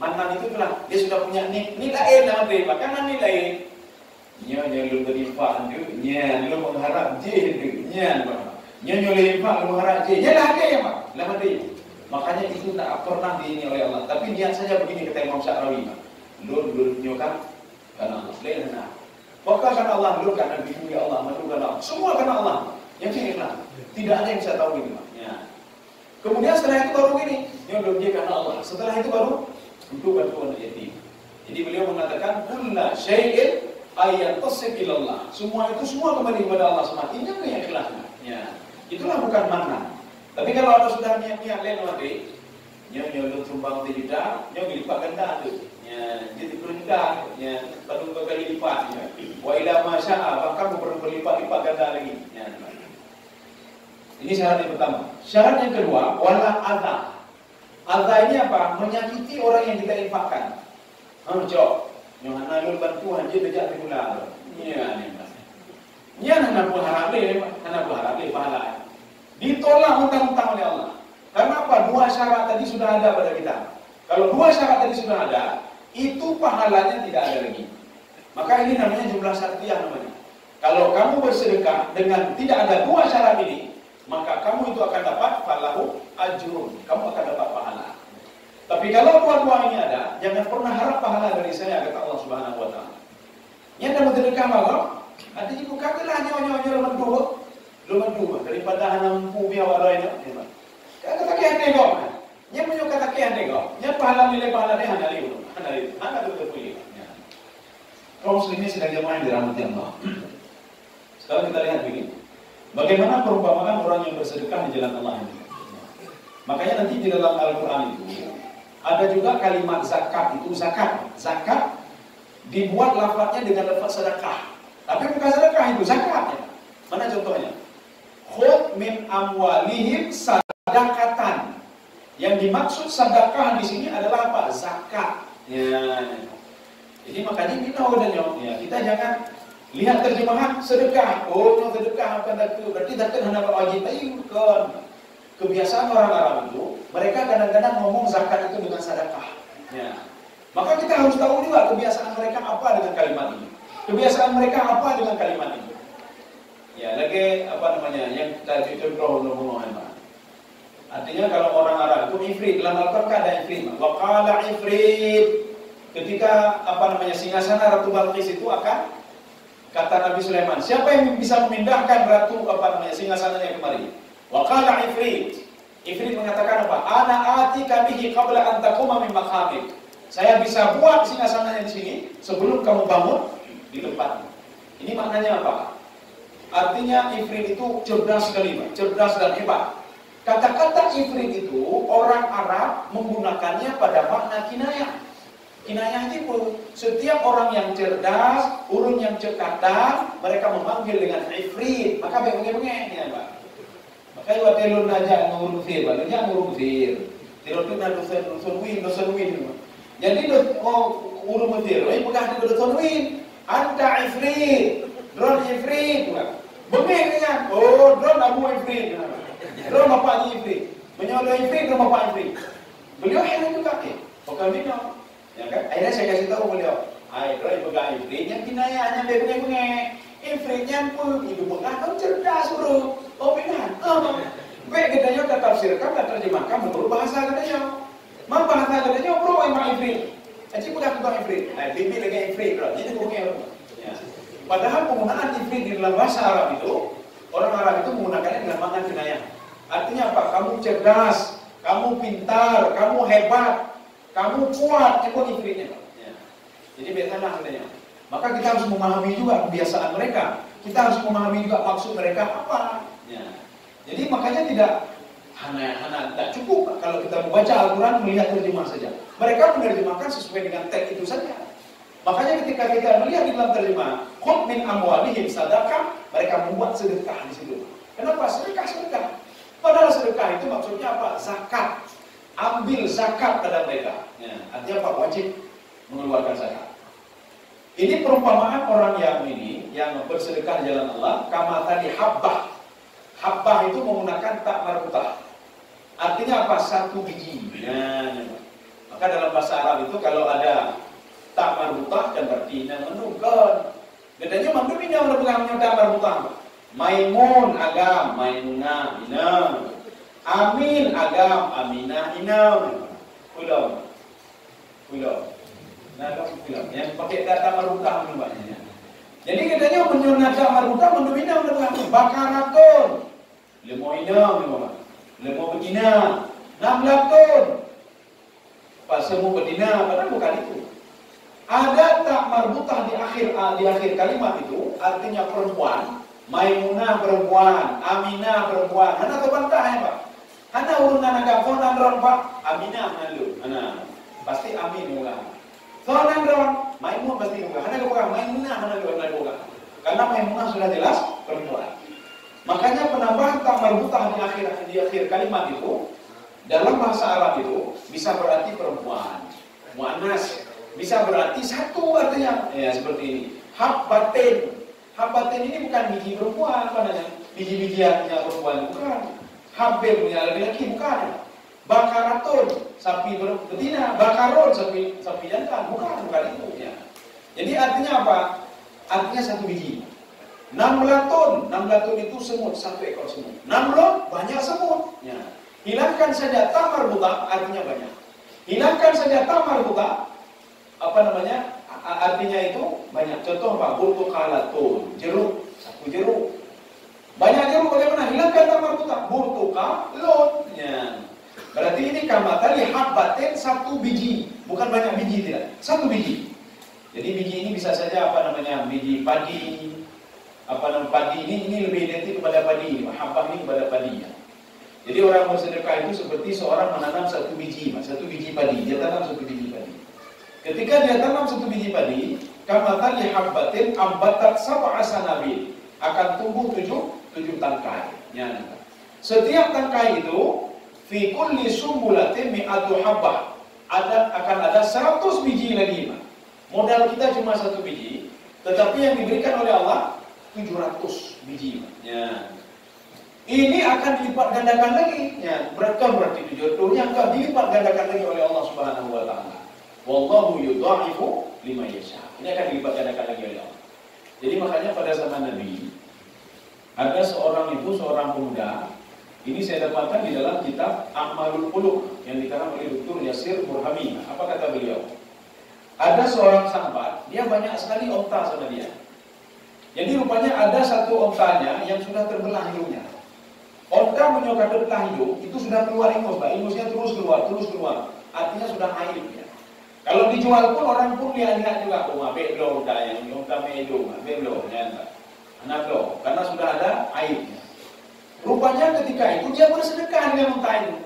Manan itu adalah dia sudah punya nilai dalam terima. Karena nilai nya lu berinfak tu, nya lu mengharap je tu, nya nya lu infak mengharap je. Nya lah dia ya, Pak. Lama dia. Makanya itu tak pernah diini oleh Allah. Tapi niat saja begini kata Imam Syarawi. Lu lu nyokan karena Allah. Lain nah. Pokoknya karena Allah, lu karena bingung ya Allah, malu karena Allah. Semua karena Allah. Yang ini ikhlas. Tidak ada yang bisa tahu ini, Pak. Ya. Kemudian setelah itu baru gini, nyodok dia karena Allah. Setelah itu baru untuk bantuan yatim. Jadi beliau mengatakan, "Kulla syai'in ayat tasib ilallah." Semua itu semua kembali kepada Allah semata. Ini yang ikhlas? Ya. Itulah bukan mana. Tapi kalau ada sudah niat-niat lain mati, nyo nyo sumbang ti juta, nyo lipat ganda tu. Ya, jadi perintah, ya, baru berkali lipat. Ya. Wa ila masya'a, bahkan berlipat-lipat ganda lagi. Ya. Ini syarat yang pertama. Syarat yang kedua, wala adha. Adha ini apa? Menyakiti orang yang kita infakkan. Oh, cok. Yang anak lu bantuan je bejak di mula. Ya, ni mas. Ni anak harap le, anak pun harap le pahala. Ditolak mentang-mentang oleh Allah. Karena apa? Dua syarat tadi sudah ada pada kita. Kalau dua syarat tadi sudah ada, itu pahalanya tidak ada lagi. Maka ini namanya jumlah satria namanya. Kalau kamu bersedekah dengan tidak ada dua syarat ini, maka kamu itu akan dapat falahu ajrun. Kamu akan dapat pahala. Tapi kalau dua-dua ini ada, jangan pernah harap pahala dari saya kata Allah Subhanahu wa taala. Yang dah bersedekah malam, ada juga kagalah nyawa-nyawa leman dua. Leman dua daripada hanya mampu biar warai ni. Kata kaya tengok. Yang punya kata kaya tengok. Yang pahala nilai pahala dia hanya liu. Hanya liu. Hanya tu terpilih. Kaum muslimin sedang jemaah yang dirahmati Allah. Sekarang kita lihat begini. Bagaimana perumpamaan orang yang bersedekah di jalan Allah ini? Makanya nanti di dalam Al-Quran itu ada juga kalimat zakat itu zakat. Zakat dibuat lafadznya dengan lafaz sedekah. Tapi bukan sedekah itu zakatnya. Mana contohnya? Khud min amwalihim sadakatan. Yang dimaksud sedekah di sini adalah apa? Zakat. Ya. Jadi makanya kita udah ya, kita jangan Lihat terjemahan sedekah. Oh, yang sedekah akan daku. Berarti daku hendak wajib. Tapi bukan. Kebiasaan orang Arab itu, mereka kadang-kadang ngomong zakat itu dengan sedekah. Ya. Maka kita harus tahu juga kebiasaan mereka apa dengan kalimat ini. Kebiasaan mereka apa dengan kalimat ini. Ya, lagi apa namanya yang tadi contoh nomor Artinya kalau orang Arab itu ifrit dalam Al-Qur'an ada ifrit. Waqala ifrit ketika apa namanya singgasana Ratu Balqis itu akan Kata Nabi Sulaiman, siapa yang bisa memindahkan ratu apa namanya singgasananya kemari? Waqala Ifrit. Ifrit mengatakan apa? Ana ati kabihi qabla an taquma min. Saya bisa buat singgasananya di sini sebelum kamu bangun di tempat. Ini maknanya apa? Artinya Ifrit itu cerdas sekali, cerdas dan hebat. Kata-kata Ifrit itu orang Arab menggunakannya pada makna kinayah. Kinayah itu setiap orang yang cerdas, urun yang cekatan, mereka memanggil dengan ifrit. Maka bengeng-bengeng ya, Pak. Maka iwa telun aja. Dia ngurun fir. Telun itu dosen dosen win, dosen win. Jadi oh urun fir, ini pegah di dosen win. Anta ifrit, drone ifrit. Bengeng kan? Oh, drone abu ifrit. Drone bapak ifrit. Menyolong ifrit, drone bapak ifrit. Beliau heran juga, eh. Bukan minum. Ya kan? Akhirnya saya kasih tahu beliau. Roy, pegang ifritnya kinayahnya bengeng-bengeng. Ifritnya pun pegang kan cerdas bro. Oh benar. Oh. Baik kita yang tafsirkan dan terjemahkan menurut bahasa katanya. Mampa hata katanya bro ma ifrit. Aci pun aku ifrit. Nah, bibi lagi ifrit bro. Jadi bukan ya. Padahal penggunaan ifrit di dalam bahasa Arab itu orang Arab itu menggunakannya dengan makna kinayah. Artinya apa? Kamu cerdas, kamu pintar, kamu hebat, kamu kuat, itu ifritnya. Ya. Jadi biasanya katanya. Maka kita harus memahami juga kebiasaan mereka. Kita harus memahami juga maksud mereka apa. Ya. Jadi makanya tidak hanya hanya tidak cukup kalau kita membaca Al-Quran melihat terjemah saja. Mereka menerjemahkan sesuai dengan teks itu saja. Makanya ketika kita melihat di dalam terjemah, khud min amwalihim sadaqah, mereka membuat sedekah di situ. Kenapa? Sedekah sedekah. Padahal sedekah itu maksudnya apa? Zakat. Ambil zakat pada mereka. Ya, artinya apa? Wajib mengeluarkan zakat. Ini perumpamaan orang yang ini yang bersedekah jalan Allah, kama tadi habbah. Habbah itu menggunakan tak marutah. Artinya apa? Satu biji. Ya, maka dalam bahasa Arab itu kalau ada tak marbutah dan berarti menungkan. Bedanya mandu ini yang berpegang tak marbutah. Maimun agam, Maimunah ina. Amin agam, Aminah ina. Pulau. Pulau. Nah, pulau. Yang pakai kata marbutah namanya. Jadi katanya menyunat tak marbutah mendomina berpegang bakaratun. Lemo ina, lemo Lemo betina, lakun. Pas semua betina, padahal bukan itu. Ada tak marbutah di akhir ah, di akhir kalimat itu artinya perempuan, Maimunah perempuan, Aminah perempuan. Hana tu bantah ya pak. Hana agak fonan ron pak, Aminah malu. Hana pasti Amin juga. Fonan ron, Maimun pasti juga. Hana bukan Maimunah hana juga bukan. Karena Maimunah sudah jelas perempuan. Makanya penambahan tak marbutah di akhir di akhir kalimat itu dalam bahasa Arab itu bisa berarti perempuan, muannas, bisa berarti satu artinya. Ya, seperti ini. Habbatin. Habbatin ini bukan biji perempuan, apa namanya? Biji-bijian punya perempuan, bukan. Hampir punya laki-laki, bukan. Bakaratun, sapi betina. Bakarun, sapi sapi jantan, bukan, bukan itu. Ya. Jadi artinya apa? Artinya satu biji. Namlatun, namlatun itu semut, satu ekor semut. Namlut, banyak semut. Ya. Hilangkan saja tamar buta, artinya banyak. Hilangkan saja tamar buta, apa namanya artinya itu banyak contoh pak burtukalatun jeruk sapu jeruk banyak bagaimana? Hilangkan tamar buta burtukalun ya. Berarti ini tadi habbatin satu biji. Bukan banyak biji tidak. Satu biji. Jadi biji ini bisa saja apa namanya? Biji padi. Apa namanya? Padi ini ini lebih identik kepada padi. Habbah ini kepada padi ya. Jadi orang bersedekah itu seperti seorang menanam satu biji, satu biji padi. Dia tanam satu biji padi. Ketika dia tanam satu biji padi, kama tali habbatin ambatat sab'a sanabil. Akan tumbuh tujuh tujuh tangkai. Ya, Setiap tangkai itu fi kulli sumbulatin mi'atu habbah. Ada akan ada 100 biji lagi. Modal kita cuma satu biji, tetapi yang diberikan oleh Allah 700 biji. Ya. Ini akan dilipat gandakan lagi. Ya, berarti berarti jodohnya akan dilipat gandakan lagi oleh Allah Subhanahu wa taala. Wallahu yudha'ifu lima yasha. Ini akan dilipat gandakan lagi oleh Allah. Jadi makanya pada zaman Nabi ada seorang ibu, seorang pemuda. Ini saya dapatkan di dalam kitab Amalul Qulub yang dikarang oleh Dr. Yasir Burhami. Apa kata beliau? Ada seorang sahabat, dia banyak sekali onta sama dia. Jadi rupanya ada satu ontanya yang sudah terbelah hidungnya. Onta menyokap terbelah hidung, itu sudah keluar ingus, Pak. Ingusnya terus keluar, terus keluar. Artinya sudah air. Ya. Kalau dijual pun orang pun lihat-lihat juga, oh belum dah yang itu, ambil belum ya anak belum, karena sudah ada airnya. Rupanya ketika itu dia bersedekah dengan unta itu.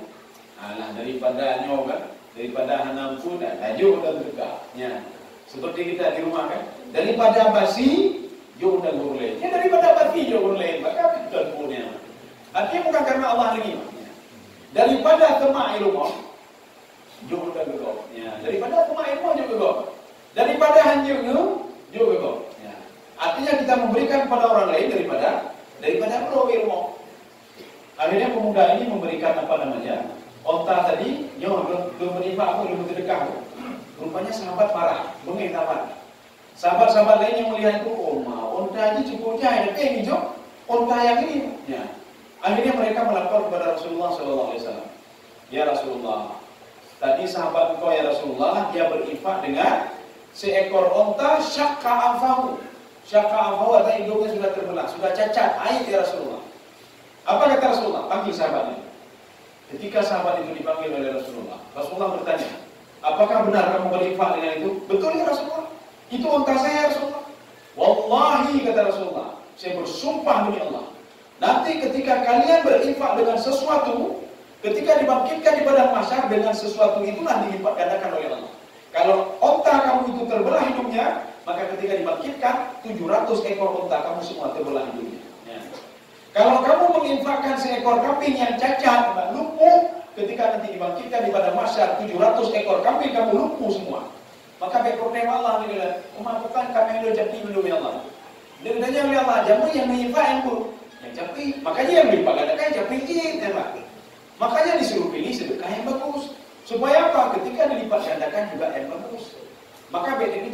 Alah daripada nyoba, kan, daripada hanam pun laju dan berkah. Ya. Seperti kita di rumah kan, daripada basi, jauh dan burle. Ya daripada basi jauh burle, maka kita punya. Artinya bukan karena Allah lagi. Daripada kemak rumah, juga gegok. Ya, daripada rumah ilmu juga gegok. Daripada hanyutnya juga gegok. Ya. Artinya kita memberikan pada orang lain daripada daripada ilmu. Akhirnya pemuda ini memberikan apa namanya? Onta tadi, nyo belum menimpa aku, belum aku. Rupanya sahabat marah, bengeng tamat. Sahabat-sahabat lain yang melihat itu, oh ma, onta aja cukup jahil, eh hijau, onta yang ini. Ya. Akhirnya mereka melapor kepada Rasulullah SAW. Ya Rasulullah, Tadi sahabat engkau ya Rasulullah, dia berinfak dengan seekor onta syakka afahu. Syakka afahu atau hidungnya sudah terbelah, sudah cacat, air ya Rasulullah. Apa kata Rasulullah? Panggil sahabatnya. Ketika sahabat itu dipanggil oleh Rasulullah, Rasulullah bertanya, apakah benar kamu berinfak dengan itu? Betul ya Rasulullah? Itu onta saya ya Rasulullah. Wallahi kata Rasulullah, saya bersumpah demi Allah. Nanti ketika kalian berinfak dengan sesuatu, ketika dibangkitkan di padang mahsyar dengan sesuatu itulah dilipat gandakan oleh Allah. Kalau onta kamu itu terbelah hidupnya, maka ketika dibangkitkan 700 ekor onta kamu semua terbelah hidupnya. Ya. Kalau kamu menginfakkan seekor kambing yang cacat, lumpuh, ketika nanti dibangkitkan di padang mahsyar 700 ekor kambing kamu lumpuh semua. Maka berproblem Allah ni bila umat bukan kami yang jadi belum ya Allah. Dia tanya oleh Allah, jamu yang yang buruk. Yang japi, makanya yang gandakan japi jin, ya Pak. Makanya disuruh pilih sedekah yang bagus. Supaya apa? Ketika dilipat gandakan juga yang bagus. Maka bedanya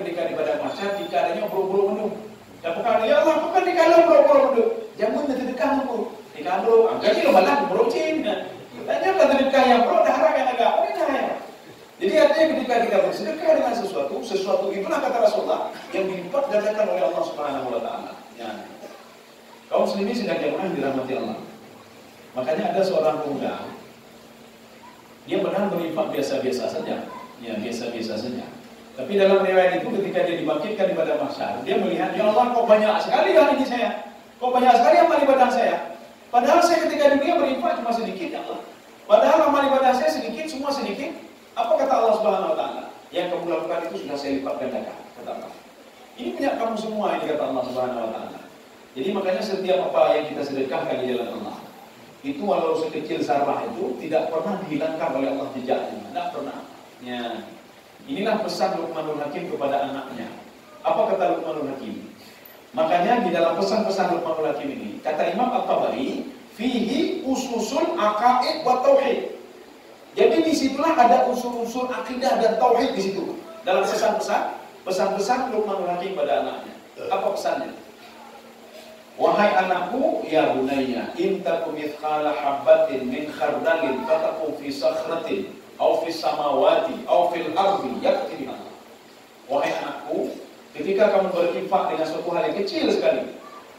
ketika di badan masyarakat, jika adanya buru-buru menu. Dan bukan, ya Allah, bukan di kalau buru-buru menu. Jamu nanti sedekah tu. Di kalau, angkanya lo malah buru jin. Tanya apa sedekah yang pro, dah harap yang agak, ini jadi artinya ketika kita bersedekah dengan sesuatu, sesuatu itulah kata Rasulullah yang dilipat gandakan oleh Allah Subhanahu wa taala. Ya. Kaum muslimin sedang jamaah dirahmati Allah. Makanya ada seorang pemuda dia pernah berinfak biasa-biasa saja. Ya, biasa-biasa saja. Tapi dalam riwayat itu ketika dia dibangkitkan di pada mahsyar, dia melihat, "Ya Allah, kok banyak sekali hari ini saya. Kok banyak sekali amal ibadah saya. Padahal saya ketika dunia berinfak cuma sedikit, ya Allah. Padahal amal ibadah saya sedikit, semua sedikit. Apa kata Allah Subhanahu wa taala? Yang kamu lakukan itu sudah saya lipat gandakan, kata Allah. Ini punya kamu semua ini kata Allah Subhanahu wa taala. Jadi makanya setiap apa yang kita sedekahkan di jalan Allah, itu walau sekecil zarah itu tidak pernah dihilangkan oleh Allah jejaknya, tidak pernah. Ya. Inilah pesan Luqmanul Hakim kepada anaknya. Apa kata Luqmanul Hakim? Makanya di dalam pesan-pesan Luqmanul Hakim ini, kata Imam At-Tabari, fihi ususul aqaid wa tauhid. Jadi di situlah ada unsur-unsur akidah dan tauhid di situ. Dalam pesan-pesan, pesan-pesan Luqmanul Hakim pada anaknya. Apa pesannya? Wahai anakku, ya bunayya, in takum mithqala habatin min khardalin fatakum fi sakhratin aw fi samawati aw fil ardi yakti Allah. Wahai anakku, ketika kamu berinfak dengan suatu hal yang kecil sekali,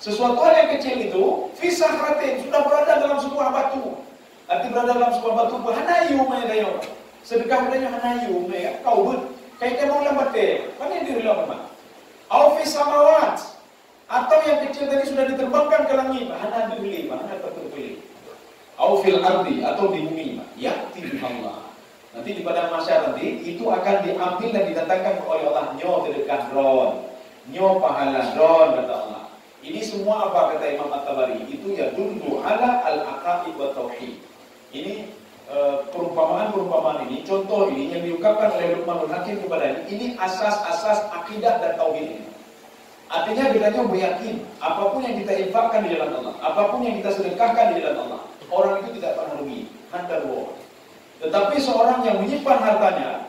sesuatu hal yang kecil itu fi sakhratin sudah berada dalam sebuah batu, Arti berada dalam sebuah batu hanayu mai dayo. Sedekah adanya hanayu kau but. Kai kita mau lambat ke. Mana diri lambat? Au fi samawat. Atau yang kecil tadi sudah diterbangkan ke langit. Hana dibeli, hana terpilih. Au fil ardi atau di bumi. Ya Allah. Nanti di padang masyarakat nanti itu akan diambil dan didatangkan oleh Allah nyo sedekah dron, nyo pahala dron kata Allah. Ini semua apa kata Imam At-Tabari? Itu ya dundu ala al-aqaid wa tauhid. Ini eh, perumpamaan-perumpamaan ini, contoh ini yang diungkapkan oleh Luqmanul Hakim kepada ini, ini asas-asas akidah dan tauhid ini. Artinya bedanya meyakin apa pun yang kita infakkan di jalan Allah, apa pun yang kita sedekahkan di jalan Allah, orang itu tidak pernah rugi, hantar bohong. Tetapi seorang yang menyimpan hartanya,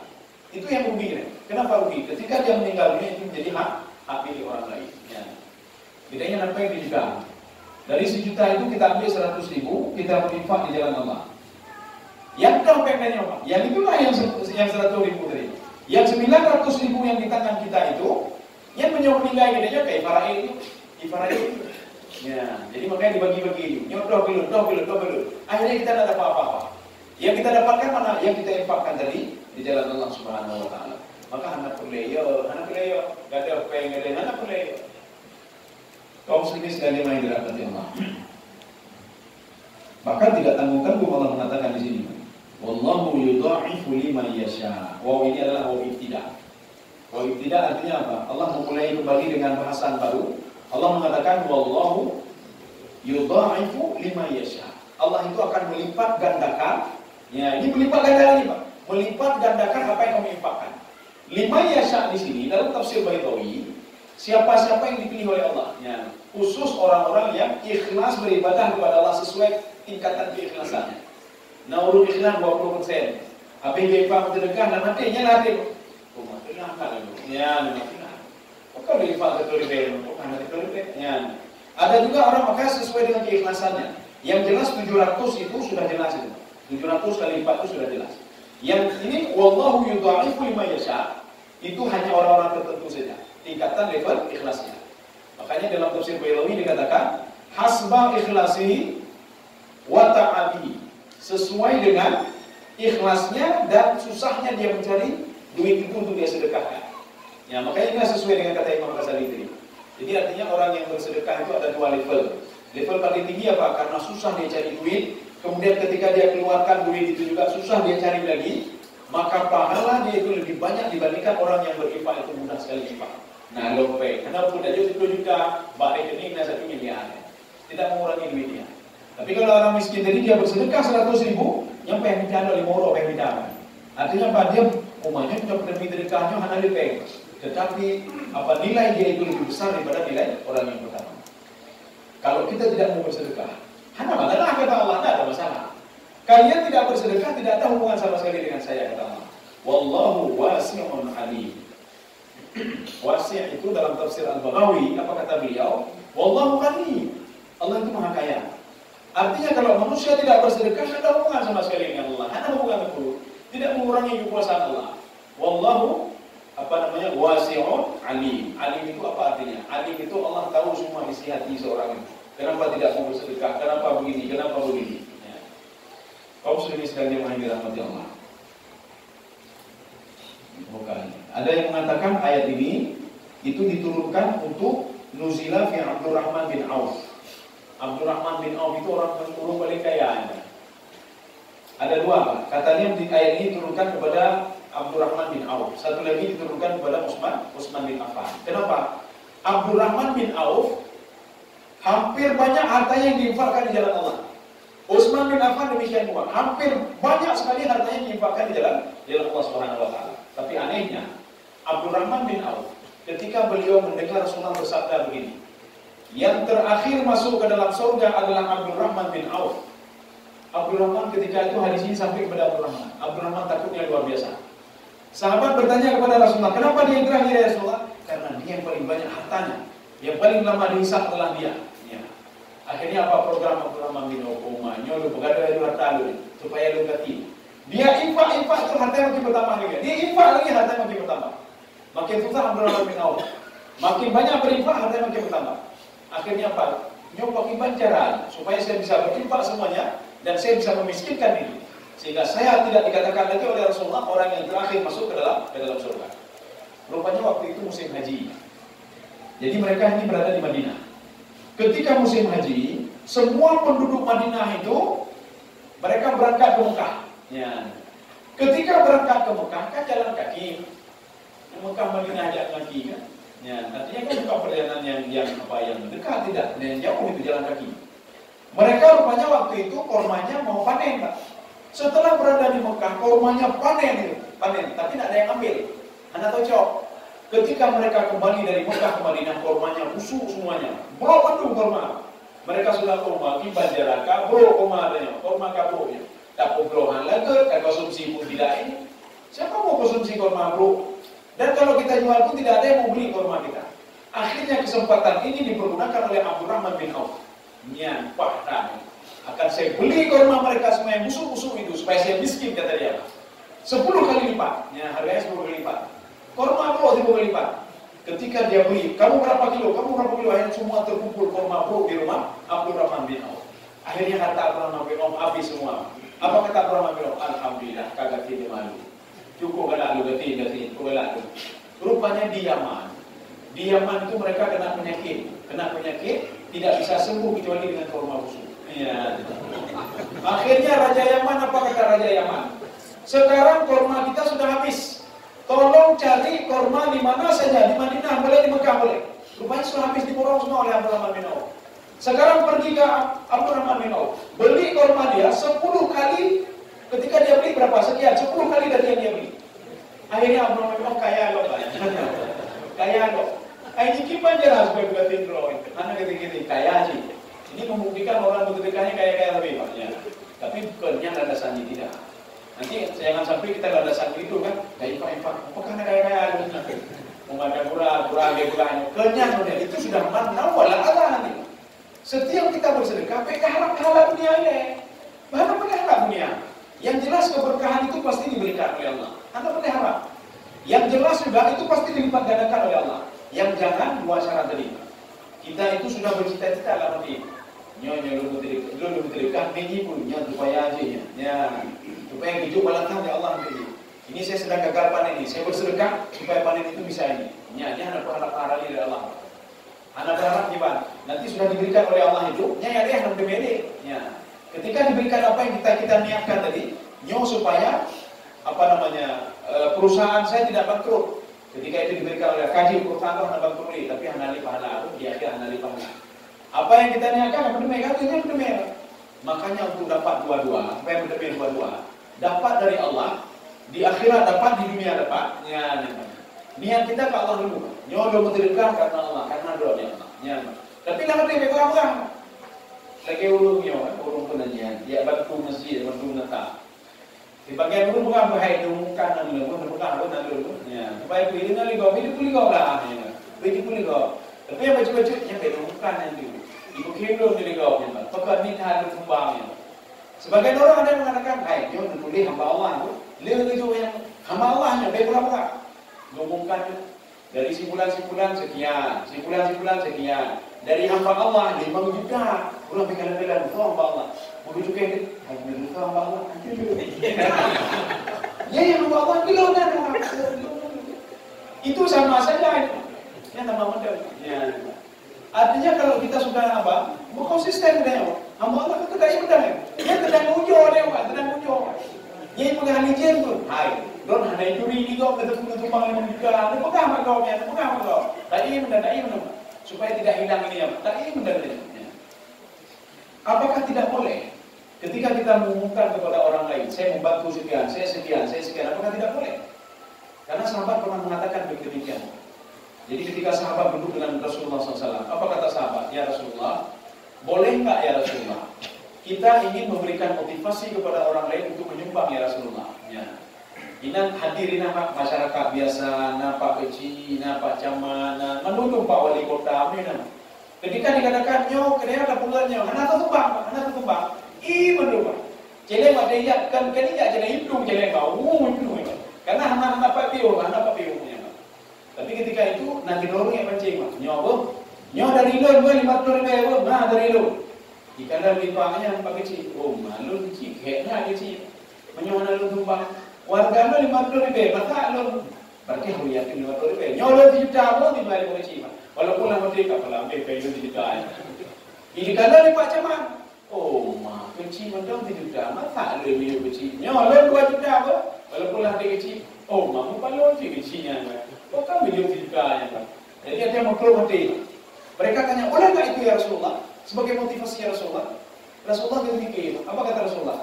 itu yang rugi. Ya. Kenapa rugi? Ketika dia meninggal dunia itu menjadi hak hak milik orang lain. Ya. Bedanya apa yang dijaga? Dari sejuta itu kita ambil seratus ribu, kita berinfak di jalan Allah. Yang kau pengennya apa? Yang itulah yang yang seratus ribu tadi. Yang sembilan ratus ribu yang di tangan kita itu, yang menyombongkan gedenya kayak Ifarai itu, Ifarai itu. Ya, jadi makanya dibagi-bagi. Nyodoh dulu, doh dulu, dulu. Akhirnya kita tidak dapat apa-apa. Yang kita dapatkan mana? Yang kita infakkan tadi di jalan Allah Subhanahu Wa Taala. Maka anak perleyo, anak perleyo, gak ada pengen, anak perleyo. Kau muslimin sekalian yang dirahmati Allah. Maka tidak tanggung-tanggung Allah mengatakan di sini. Wallahu yudha'ifu liman yasha. Wow ini adalah wow ibtida. Wow ibtida artinya apa? Allah memulai kembali dengan bahasan baru. Allah mengatakan wallahu yudha'ifu liman yasha. Allah itu akan melipat gandakan. Ya, ini melipat gandakan ini, Pak. Melipat gandakan apa yang kamu infakkan. Lima yasha di sini dalam tafsir Baitawi, siapa-siapa yang dipilih oleh Allah. Ya, khusus orang-orang yang ikhlas beribadah kepada Allah sesuai tingkatan keikhlasannya. Nah, urut ikhlas 20 persen. Habis dia infak sedekah, dan matinya nanti. Oh, mati lah kan. Ya, lah. Kau dia infak ke tulis bukan nanti tulis Ya. Ada juga orang maka sesuai dengan keikhlasannya. Yang jelas 700 itu sudah jelas itu. 700 kali 4 itu sudah jelas. Yang ini wallahu yudha'ifu lima yasha itu hanya orang-orang tertentu saja. Tingkatan level ikhlasnya. Makanya dalam tafsir Bailawi dikatakan hasba ikhlasi wa ta'abi sesuai dengan ikhlasnya dan susahnya dia mencari duit itu untuk dia sedekahkan. Ya, makanya ini sesuai dengan kata Imam Ghazali tadi. Jadi artinya orang yang bersedekah itu ada dua level. Level paling tinggi apa? Karena susah dia cari duit. Kemudian ketika dia keluarkan duit itu juga susah dia cari lagi. Maka pahala dia itu lebih banyak dibandingkan orang yang berinfak itu mudah sekali infak. Nah, lope. Kenapa tidak juta 10 juta, bak rekening dan satu miliar. Tidak mengurangi duitnya. Tapi kalau orang miskin tadi dia bersedekah 100 ribu, yang pengen ada lima orang pengen minta. Artinya apa? Dia rumahnya sudah pernah sedekahnya hanya lebih tetapi apa nilai dia itu lebih besar daripada nilai orang yang pertama. Kalau kita tidak mau bersedekah, hanya lah kata Allah, tidak ada masalah. Kalian tidak bersedekah tidak ada hubungan sama sekali dengan saya kata Allah. Wallahu wasi'un alim. Wasi' itu dalam tafsir Al-Baghawi apa kata beliau? Wallahu alim. Allah itu maha kaya. Artinya kalau manusia tidak bersedekah tidak ada hubungan sama sekali dengan Allah. Hanya hubungan itu tidak mengurangi kekuasaan Allah. Wallahu apa namanya wasi'un alim. Alim itu apa artinya? Alim itu Allah tahu semua isi hati seorang itu. Kenapa tidak mau bersedekah? Kenapa begini? Kenapa begini? Ya. Kau muslimin sekalian yang dirahmati Allah. Bukan. Ada yang mengatakan ayat ini itu diturunkan untuk Nuzila fi Abdurrahman bin Auf. Abdurrahman bin Auf itu orang orang paling kaya. Ada dua, katanya di ayat ini diturunkan kepada Abdurrahman bin Auf. Satu lagi diturunkan kepada Utsman, Utsman bin Affan. Kenapa? Abdurrahman bin Auf hampir banyak hartanya yang diinfakkan di jalan Allah. Utsman bin Affan demikian juga. Hampir banyak sekali hartanya yang diinfakkan di jalan jalan Allah Subhanahu wa taala. Tapi anehnya, Abdurrahman bin Auf ketika beliau mendengar Rasulullah bersabda begini, yang terakhir masuk ke dalam surga adalah Abdurrahman bin Auf. Abdurrahman ketika itu hadis ini sampai kepada Abdurrahman. Abdurrahman takutnya luar biasa. Sahabat bertanya kepada Rasulullah, kenapa dia yang terakhir ya Rasulullah? Karena dia yang paling banyak hartanya. Yang paling lama dihisap adalah dia. Ya. Akhirnya apa program program minum nyolo begadai itu harta lu, supaya lu kati. Dia infak infak itu harta makin bertambah lagi. Dia infak lagi harta makin bertambah. Makin susah Abdurrahman bin Auf. Makin banyak berinfak harta makin bertambah. Akhirnya apa? Nyoba pakai cara supaya saya bisa berinfak semuanya dan saya bisa memiskinkan diri. Sehingga saya tidak dikatakan lagi oleh Rasulullah orang yang terakhir masuk ke dalam ke dalam surga. Rupanya waktu itu musim haji. Jadi mereka ini berada di Madinah. Ketika musim haji, semua penduduk Madinah itu mereka berangkat ke Mekah. Ya. Ketika berangkat ke Mekah kan jalan kaki. Mekah Madinah jalan kaki kan. Ya, artinya kan bukan perjalanan yang yang apa yang dekat tidak, yang jauh itu jalan kaki. Mereka rupanya waktu itu kormanya mau panen, Pak. Setelah berada di Mekah, kormanya panen itu, panen, tapi tidak ada yang ambil. Anda tahu ketika mereka kembali dari Mekah ke Madinah, kormanya busuk semuanya. Bro penuh korma. Mereka sudah korma, di banjaraka, bro korma adanya, korma kaburnya. Tak pembrohan lagi, tak konsumsi pun tidak ini. Siapa mau konsumsi korma bro? Dan kalau kita jual pun tidak ada yang mau beli korma kita. Akhirnya kesempatan ini dipergunakan oleh Abdurrahman bin Auf. Nyan, Pak, akan saya beli korma mereka semua yang musuh-musuh itu supaya saya miskin kata dia. Sepuluh kali lipat, ya harganya sepuluh kali lipat. Korma bro sepuluh kali lipat. Ketika dia beli, kamu berapa kilo? Kamu berapa kilo? Akhirnya semua terkumpul korma bro di rumah Abdul Rahman bin Auf. Akhirnya kata Abdul Rahman bin Auf habis semua. Apa kata Abdul Rahman bin Auf? Alhamdulillah, kagak tidak malu. Cukup kalau lu gati gati, cukup lu. Rupanya di Yaman, di Yaman itu mereka kena penyakit, kena penyakit tidak bisa sembuh kecuali dengan korma busuk. Ya. Akhirnya Raja Yaman apa kata Raja Yaman? Sekarang korma kita sudah habis. Tolong cari korma di mana saja, di Madinah boleh, di Mekah boleh. Rupanya sudah habis diborong semua oleh Abdurrahman bin Auf. Sekarang pergi ke Abdurrahman bin Auf. Beli korma dia 10 kali ketika dia beli berapa? Sekian, 10 kali dari yang dia beli. Akhirnya Abdurrahman bin Auf kaya loh. kaya loh. Ini kipan jelas gue buatin drawing. Anak gini-gini, kaya sih. Ini membuktikan orang bersedekahnya kaya-kaya lebih Pak. Ya. Tapi bukannya landasannya tidak. Nanti jangan sampai kita landasan itu kan, kayak Pak Pak, apa karena kaya-kaya nanti. Memandang murah, murah, murah, kenyang udah itu sudah mana wala Allah nanti. Setiap kita bersedekah, mereka harap halal dunia ini. Mana mereka harap dunia. Yang jelas keberkahan itu pasti diberikan oleh Allah. Anda berharap. Yang jelas juga itu pasti dilipat gandakan oleh Allah. Yang jangan dua syarat tadi. Kita itu sudah bercita-cita dalam hati. Nyonya lu lu terdekat ini pun nya supaya aja ya. Ya, supaya hidup balatang ya Allah nanti. Ini saya sedang gagal panen ini. Saya bersedekah supaya panen itu bisa ini. Ya, ini anak berharap arah dari Allah. Anak berharap gimana? Nanti sudah diberikan oleh Allah itu. Ya, ya, dia anak Ya, Ketika diberikan apa yang kita kita niatkan tadi, nyo supaya apa namanya e, perusahaan saya tidak bangkrut. Ketika itu diberikan oleh kaji perusahaan itu hanya bangkrut tapi hanya pahala, di akhir hanya pahala. Apa yang kita niatkan apa demi kan ini demi. Makanya untuk dapat dua-dua, apa yang demi dua-dua, dapat dari Allah, di akhirat dapat, di dunia dapat. Ya, niat kita ke Allah dulu. Nyo dulu karena Allah, karena doa Allah. Ya. Tapi nama dia berapa lagi ulung yo, ulung penanya, dia bantu masjid, bantu nata. Di bagian ulung bukan bahaya dumukan nang lu, bukan bukan nang lu. Ya, supaya pilih nang ligo, pilih pilih kau lah. Ya, pilih pilih kau. Tapi yang baju-baju yang beda dumukan nang lu. Ibu kilo ni ligo, ya, pekat ni tahan tumbang ya. Sebagian orang ada yang mengatakan, hai, yo nulis hamba Allah. Tu, lihat itu yang hamba Allah nya, baik berapa? Dumukan dari simpulan-simpulan sekian, simpulan-simpulan sekian. Dari hamba Allah lima juta ulang bikin bilang itu hamba Allah. Begitu gitu hanya itu hamba Allah. Ya yang hamba Allah. Bilang itu sama saja. Ya nama model ya artinya kalau kita sudah apa mau konsisten dengan tidak ujo dia pak tidak ujo ya pengali jen tuh hai don hanya itu ini kok kita punya tumpang lima juta ini pegang kau ya pegang kau tak iya benar tak iya benar supaya tidak hilang ini ya. Tak ini mendengarnya. Apakah tidak boleh ketika kita mengumumkan kepada orang lain, saya membantu sekian, saya sekian, saya sekian, apakah tidak boleh? Karena sahabat pernah mengatakan demikian. Jadi ketika sahabat duduk dengan Rasulullah SAW, apa kata sahabat? Ya Rasulullah, boleh nggak ya Rasulullah? Kita ingin memberikan motivasi kepada orang lain untuk menyumbang ya Rasulullah. Ya. Inan hadirin apa masyarakat biasa, napa kecil, napa caman, menunduk Pak Wali Kota, mana? Ketika dikatakan nyo, kena ada pulangnya, anak tu tumbang, anak tu tumbang, i menduga. Celeng ada iya kan kan iya jadi hidung celeng bau, hidung Karena anak anak Pak Pio, anak Pak. Tapi ketika itu nanti dorong yang pancing nyo? Nyo dari lo, gue lima puluh ribu, nah dari lo. Jika ada limpahnya Pak kecil, oh malu kecil, kayaknya kecil. Menyohana lu tumbang, warga lo lima puluh ribu, maka lo berarti harus yakin lima puluh ribu. Nyolo tujuh tahun di balik polisi, walaupun lama tiga kalau ambil pelu di dekat. Ini kalau di Camat, oh mah kecil macam tujuh juta, maka lo lebih kecil. Nyolo dua juta apa? Walaupun lah dia kecil, oh mah mau kalau si kecilnya, oh kan miliar tujuh ya Jadi ada keluar mati. Mereka tanya, boleh nggak itu ya Rasulullah? Sebagai motivasi ya Rasulullah? Rasulullah berpikir, apa kata Rasulullah?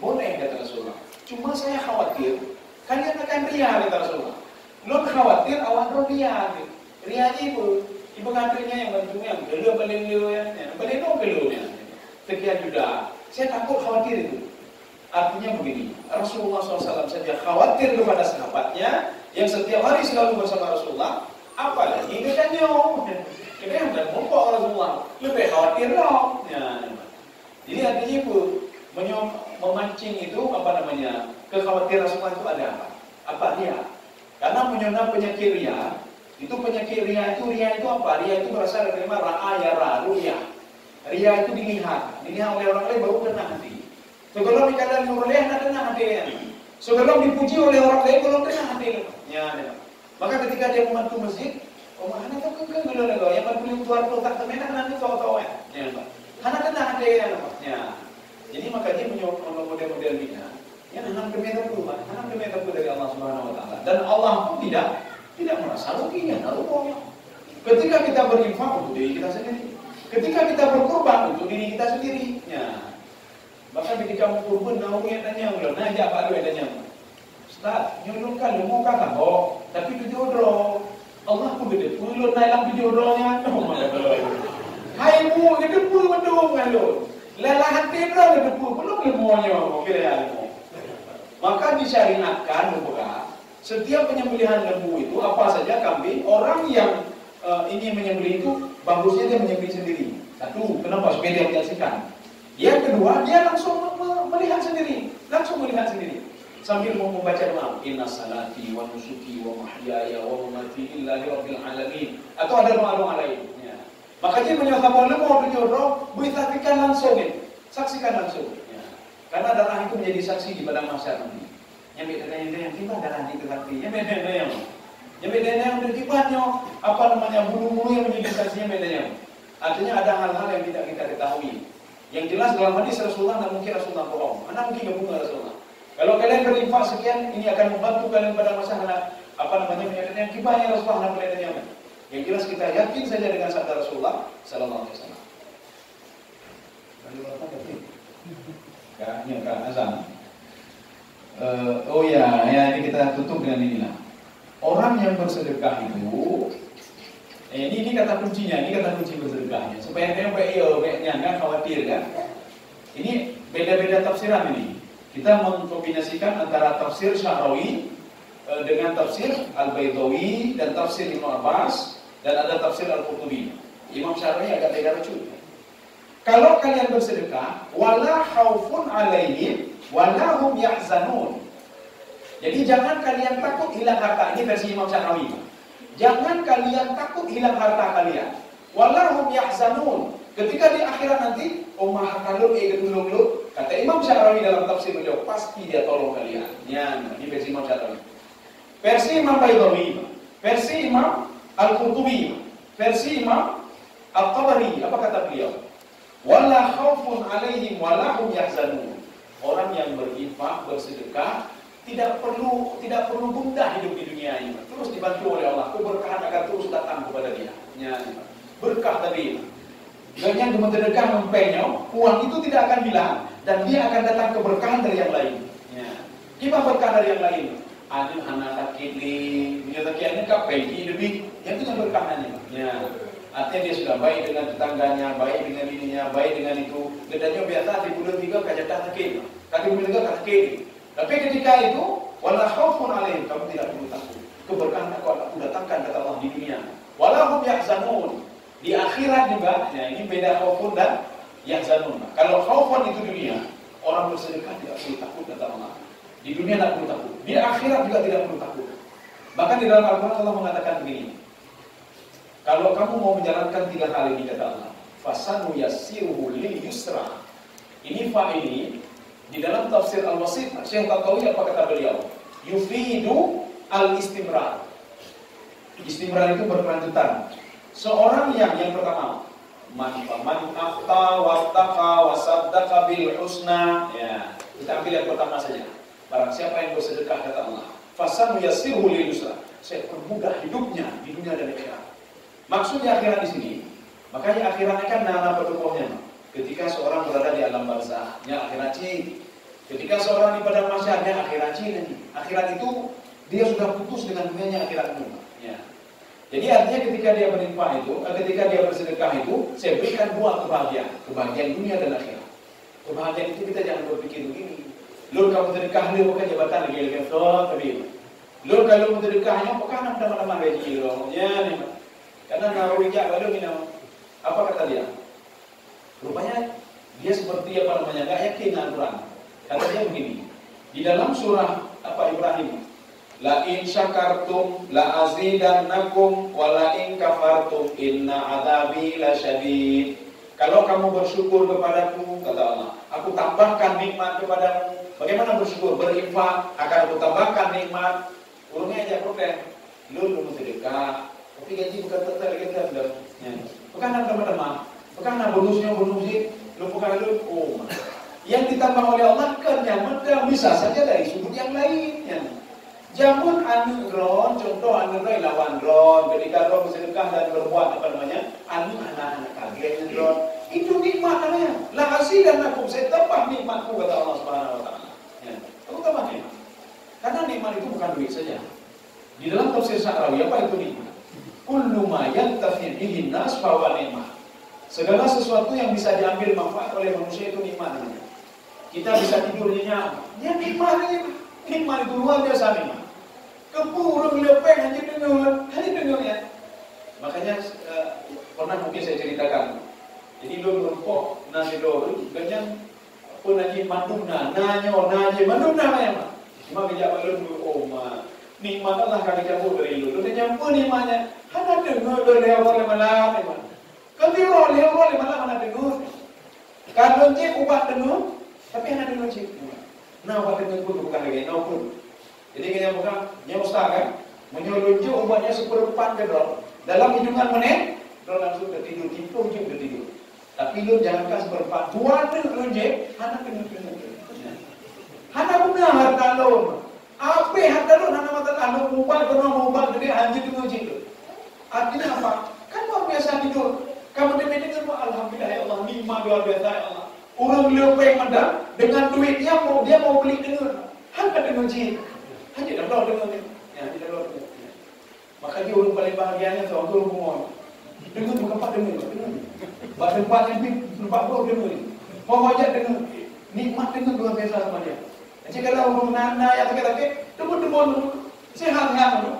Boleh kata Rasulullah. Cuma saya khawatir kalian akan ria kata Rasulullah. Lo khawatir awan roh ria. Ria ibu, ibu kantrinya yang bantu yang gelo paling gelo ya, no gelo ya. Sekian juga. Saya takut khawatir itu. Artinya begini, Rasulullah SAW saja khawatir kepada sahabatnya yang setiap hari selalu bersama Rasulullah, apalagi dengannya. Ini dan mumpuk Rasulullah, lebih khawatir dong. Ya. Jadi artinya menyom memancing itu apa namanya kekhawatiran semua itu ada apa? Apa dia? Karena menyona penyakit ria, itu penyakit ria itu ria itu apa? Ria itu berasal dari kalimat ra'a ya ra, ria. Ria itu dilihat, dilihat oleh orang lain baru kena hati. Sebelum dikatakan oleh anak kena hati ya. Sebelum dipuji oleh orang lain belum kena hati. Ya, ya. Maka ketika dia membantu masjid, oh mana tuh kan kan dulu yang bantu tuan tuan tak temenan nanti tahu-tahu ya. Ya, Anak kena hati ya. Ya. Jadi maka dia menyokong model-model ini yang anak demi rumah, anak demi dari Allah Subhanahu Wa Taala. Dan Allah pun tidak tidak merasa ruginya, ruginya. Ketika kita berinfak untuk diri kita sendiri, ketika kita berkorban untuk diri kita sendiri, ya. Bahkan ketika nahu yang tanya, ulah nanya apa lu tanya. Ustaz, nyuruh kan mau kata, oh, tapi itu jodoh. Allah pun gede, puluh naik jodohnya. Hai mu, gede puluh mendung kan lu. Lelahan tidak ada debu, belum ilmunya kira ya ilmu. Maka disyariatkan buka setiap penyembelihan lembu itu apa saja kambing orang yang uh, ini menyembelih itu bagusnya dia menyembelih sendiri. Satu, kenapa supaya dia menyaksikan. Yang kedua dia langsung melihat sendiri. Langsung melihat sendiri. Sambil mau membaca doa, Inna salati wa nusuki wa mahyaya wa mamati lillahi rabbil alamin. Atau ada doa-doa lain. Ya. Makanya menyatakan mau mau jodoh, beritakan langsung ini. Saksikan langsung. Ya. Karena darah itu menjadi saksi di padang mahsyar nanti. Yang beda yang yang kita darah di hati. Yang beda yang yang beda yang berkibarnya apa namanya bulu-bulu yang menjadi saksinya bedanya. Artinya ada hal-hal yang tidak kita ketahui. Yang jelas dalam hadis Rasulullah tidak mungkin Rasulullah bohong. Anda mungkin gabung Rasulullah. Kalau kalian berinfak sekian, ini akan membantu kalian pada masa apa namanya penyakit yang kibarnya Rasulullah dan yang Yang jelas kita yakin saja dengan sabda Rasulullah Sallallahu Alaihi Wasallam. Ya, ini kan azan. Uh, oh ya, ya ini kita tutup dengan inilah. Orang yang bersedekah itu Eh, ini, ini kata kuncinya, ini kata kunci bersedekahnya. Supaya kalian baik iya, baiknya nggak khawatir kan. Ini beda-beda tafsiran ini. Kita mengkombinasikan antara tafsir Syahrawi eh, dengan tafsir Al-Baidawi dan tafsir Ibnu Abbas dan ada tafsir Al-Qurtubi. Imam Syahrawi agak beda lucu. Kalau kalian bersedekah, wala khaufun alaihim wala hum yahzanun. Jadi jangan kalian takut hilang harta. Ini versi Imam Syahrawi. Jangan kalian takut hilang harta kalian. Walahum yahzanun. Ketika di akhirat nanti, kalau eh ketulung lu, kata Imam Syarawi dalam tafsir beliau, pasti dia tolong kalian. Ya, ini versi Imam Syarawi. Versi Imam Baidawi, versi Imam Al-Qurtubi, versi Imam Al-Tabari, apa kata beliau? Wala khaufun alaihim walahum yahzanun. Orang yang berinfak, bersedekah, tidak perlu tidak perlu gundah hidup di dunia ini. Terus dibantu oleh Allah. Keberkahan akan terus datang kepada dia. Ya, berkah tadi. Dengan sedekah mempenyok, uang itu tidak akan hilang dan dia akan datang keberkahan dari yang lain. Ya. Kita berkah dari yang lain. Ada anak sakit di dunia takiannya kak pergi lebih yang itu berkahnya. Ya. Artinya dia sudah baik dengan tetangganya, baik dengan ininya, baik dengan itu. Gedanya biasa di bulan tiga kajatah sakit. Kaki bulan tiga sakit. Tapi ketika itu, wala khaufun alaihim, kamu tidak perlu takut. Keberkahan aku akan datangkan kata Allah di dunia. Walahum yahzanun. Di akhirat juga, ya ini beda khaufun dan yahzanun. Kalau khaufun itu dunia, orang bersedekah tidak perlu takut kata Allah. Di dunia tidak perlu takut. Di akhirat juga tidak perlu takut. Bahkan di dalam Al-Quran Allah mengatakan begini. Kalau kamu mau menjalankan tiga hal ini kata Allah, fasanu yassiruhu lil yusra. Ini fa ini di dalam tafsir Al-Wasit, Syekh Tatawi apa kata beliau? Yufidu al-istimrar. Istimrar itu berkelanjutan. Seorang yang yang pertama man man afta wattaqa wasaddaqa bil husna ya kita ambil yang pertama saja barang siapa yang bersedekah kata Allah fasanu yassiru lil yusra saya permudah hidupnya di dunia dan akhirat maksudnya akhirat di sini makanya akhiratnya kan nana pendukungnya Ketika seorang berada di alam barzahnya akhirat cik. Ketika seorang di padang mahsyarnya akhirat cik. Akhirat itu dia sudah putus dengan dunianya akhirat itu. Ya. Jadi artinya ketika dia berinfak itu, eh, ketika dia bersedekah itu, saya berikan dua kebahagiaan, kebahagiaan dunia dan akhirat. Kebahagiaan itu kita jangan berpikir begini. Lur kamu sedekah lu bukan jabatan lagi lagi so tapi. Lur kalau mau sedekahnya bukan nama-nama gaji lo. Ya nih. Karena naruh ijak kalau minum. Apa kata dia? Rupanya dia seperti apa namanya nggak yakin Al-Quran. Kata dia begini, di dalam surah apa Ibrahim, La in syakartum la azidannakum wa la in kafartum inna adabi la syadid. Kalau kamu bersyukur kepadaku, kata Allah, aku tambahkan nikmat kepadamu. Bagaimana bersyukur? Berinfak, akan aku tambahkan nikmat. Urungnya aja protes. Lu lu sedekah, tapi gaji bukan tetap lagi tetap. Bukan nama-nama. Karena bonusnya bonusnya lupakan dulu. Oh, yang ditambah oleh Allah kenyaman bisa saja dari sudut yang lainnya. Jamun anu ron, contoh anu ron lawan ron, ketika ron bersedekah dan berbuat apa namanya, anu anak-anak kaget ron, itu nikmat namanya. Kasih dan aku saya tambah nikmatku kata Allah Subhanahu Wa Taala. Ya, aku tambah nikmat. Karena nikmat itu bukan duit saja. Di dalam tafsir Sa'rawi apa itu nikmat? Kullu ma yantafi bihi nas fa nikmat. Segala sesuatu yang bisa diambil manfaat oleh manusia itu nikmat namanya. Kita bisa tidur nyenyak. Ya nikmat ini. Nikmat itu luar biasa nikmat. Kepurung lepeng hanya dengar, hanya dengar ya. Makanya uh, pernah mungkin saya ceritakan. Jadi lo merumpok nasi dulu dengan pun lagi manduna, nanyo, nanyo, manduna ya mak. Cuma kerja balon dulu, oh. Nikmat Allah kali kamu beri lu. Lu nyampu nikmatnya. Hana dengar lu boleh malam ni mak. Kalau boleh malam mana dengar. Kalau cik ubat dengar, tapi hana dengar cik. Nah, ubat dengar pun bukan lagi, no pun. Jadi kita bukan, nyawa ustaz kan? Menyelunjuk ubatnya seperempat ke Dalam hitungan menit, Dol langsung tertidur, kita ujung tertidur. Tapi lu jangan kasih berempat. Dua tu lunje, hana kena kena. Hana benar kalau apa harta lu hana mata anu mubal kena mubal jadi anjing tu uji. Artinya apa? Kan luar biasa tidur. Kamu demi dengan Alhamdulillah ya Allah, nikmat luar biasa ya Allah. Orang yang ada dengan duitnya mau dia mau beli dengan hanya dengan uji. Hanya dah dengan dia. Ya, tidak luar Maka dia orang paling bahagianya seorang tu orang Dengar bukan pak dengar, dengar. Tempat yang pun tempat bau dengar ni. Mau hajat dengar. Nikmat dengar luar biasa sama dia. Jadi kalau orang nana yang sakit-sakit, temu-temu sehat-sehat tu.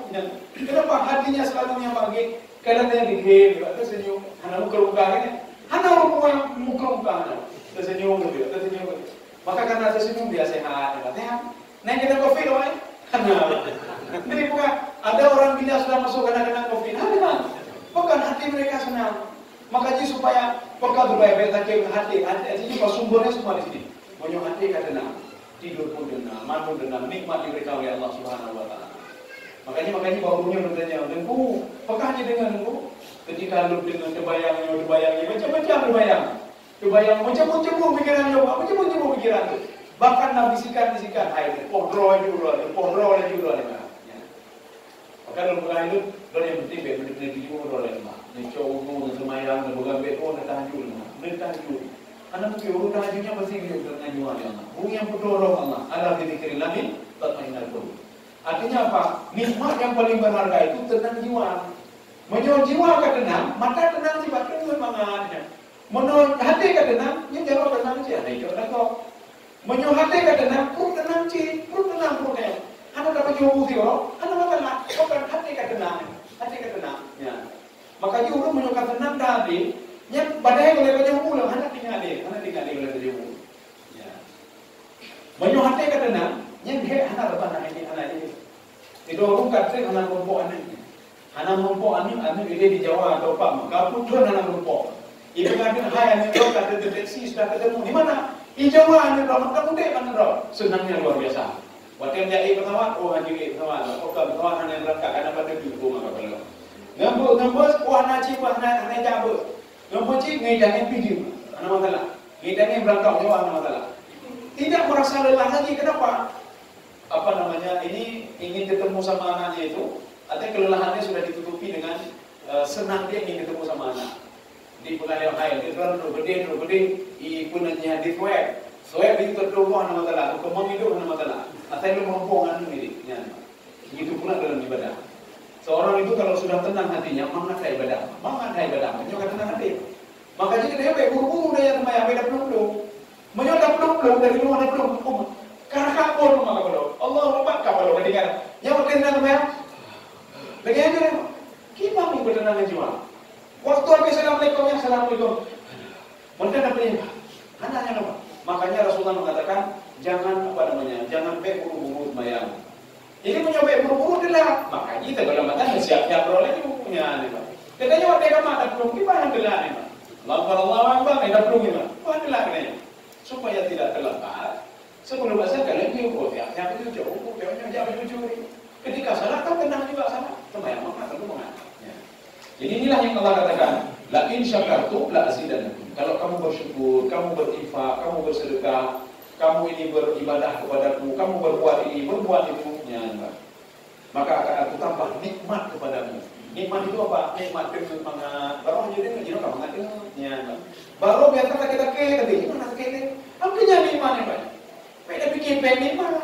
Kenapa hatinya selalu yang bagi? Kalau dia digil, dia senyum. Hana muka muka ni. Hana muka muka muka hana. Tersenyum tu tersenyum tu. Maka karena tersenyum dia sehat, dia sehat. Nah kita covid tu? Hana. Jadi bukan ada orang bila sudah masuk kena kena covid, hana mana? Bukan hati mereka senang. Maka jadi supaya bekal berbaik baik tak hati. Hati jadi sumbernya semua di sini. Banyak hati. Tidur pun tenang, makan tenang, nikmat mereka oleh Allah Subhanahu Wa Taala. Makanya makanya barunya bertanya, dengku, apakah hanya dengan dengku? Ketika lu dengan terbayangnya, terbayangnya, macam-macam terbayang. Terbayang macam-macam pikiran lu, macam-macam pikiran tu. Bahkan nak bisikan-bisikan, hai, pohdro juga, pohdro juga, Maka dalam hidup, dan yang penting baik benar-benar dijumpa oleh mak. Ni cowok dan semayang bukan baik pun nak tahajud mak. Nak tahajud. Anak mungkin urut tahajudnya pasti dia yang Allah. Bung yang tolong Allah. Allah dikiri lamin, tak main aku. Artinya apa? Nikmat yang paling berharga itu tenang jiwa. Menjual jiwa ke tenang, maka tenang sih pak tenang mangan. Menurut hati ke tenang, yang jawab tenang sih. Ada itu ada hati ke tenang, perut tenang sih, perut tenang perutnya. Anak dapat jauh sih orang, anak makan, bukan hati ke tenang hati kata tenang. Ya. Maka orang menyukai tenang tadi, nya badai boleh baca buku lah, anak tinggal dia, anak tinggal boleh baca buku. Ya. Menyukai hati kata tenang, nya dia anak apa anak ini anak ini. Itu orang kata anak kelompok anak. Anak kelompok anak anak ini di Jawa atau apa, maka pun anak kelompok. Ibu kata hai anak itu kata deteksi sudah ketemu di mana? Di Jawa anak kelompok kamu dek mana roh? Senangnya luar biasa. Waktu yang jadi pertama, oh haji ke pertama, oh kan pertama hanya berangkat karena pada itu maka. Ngambo ngambo, oh hanya cik, oh hanya hanya jabut. Ngambo cik, ngai jangan pergi, mana masalah. Ngai jangan berangkat jauh, mana masalah. Tidak merasa lelah lagi, kenapa? Apa namanya? Ini ingin ketemu sama anaknya itu, artinya kelelahannya sudah ditutupi dengan uh, senang dia ingin ketemu sama anak. Di pengalian air, di dalam gede, gede, i punanya di web. Swab itu terdoa nama masalah, kemang itu nama masalah. Atau lu merombongan ini, ya. Begitu pula dalam ibadah. Seorang itu kalau sudah tenang hatinya, mana ibadah, mana ibadah, menyokat tenang hati. Makanya dia baik buru-buru dia yang tempat beda belum belum. Menyokat belum belum dari rumah ada belum. Oh, karena kapal rumah kapal. Allah rumah kapal ketika yang bertenang tempat. Lagi aja deh. Kita mau bertenang jiwa. Waktu habis assalamualaikum ya assalamualaikum. Mungkin apa ini? Anaknya apa? Makanya Rasulullah mengatakan jangan apa namanya, jangan pe buru-buru sembahyang. Ini punya pe buru-buru adalah makanya kita kalau makan siap-siap roleh itu punya nih pak. Katanya mereka makan belum gimana gelar nih pak. Lampar Allah Akbar, tidak belum gimana? Wah gelar nih. Supaya tidak terlambat. Sebelum bahasa kalian dia oh ya, yang itu jauh, jauhnya jauh jujur. Ketika salah kan tenang juga sama. Sembahyang maka tentu mengalah. Ya. Jadi inilah yang Allah katakan, la in syakartum la azidannakum. Kalau kamu bersyukur, kamu berinfak, kamu bersedekah, kamu ini beribadah kepadaku, kamu berbuat ini, berbuat itu, ya, maka akan aku tambah nikmat kepadamu. Nikmat itu apa? Nikmat dengan semangat. Baru hanya dengan jinak kamu nggak ya. Baru biar kata kita ke, tapi mana kene? Apa jadi nikmat ni pak? Beda bikin pengen mana?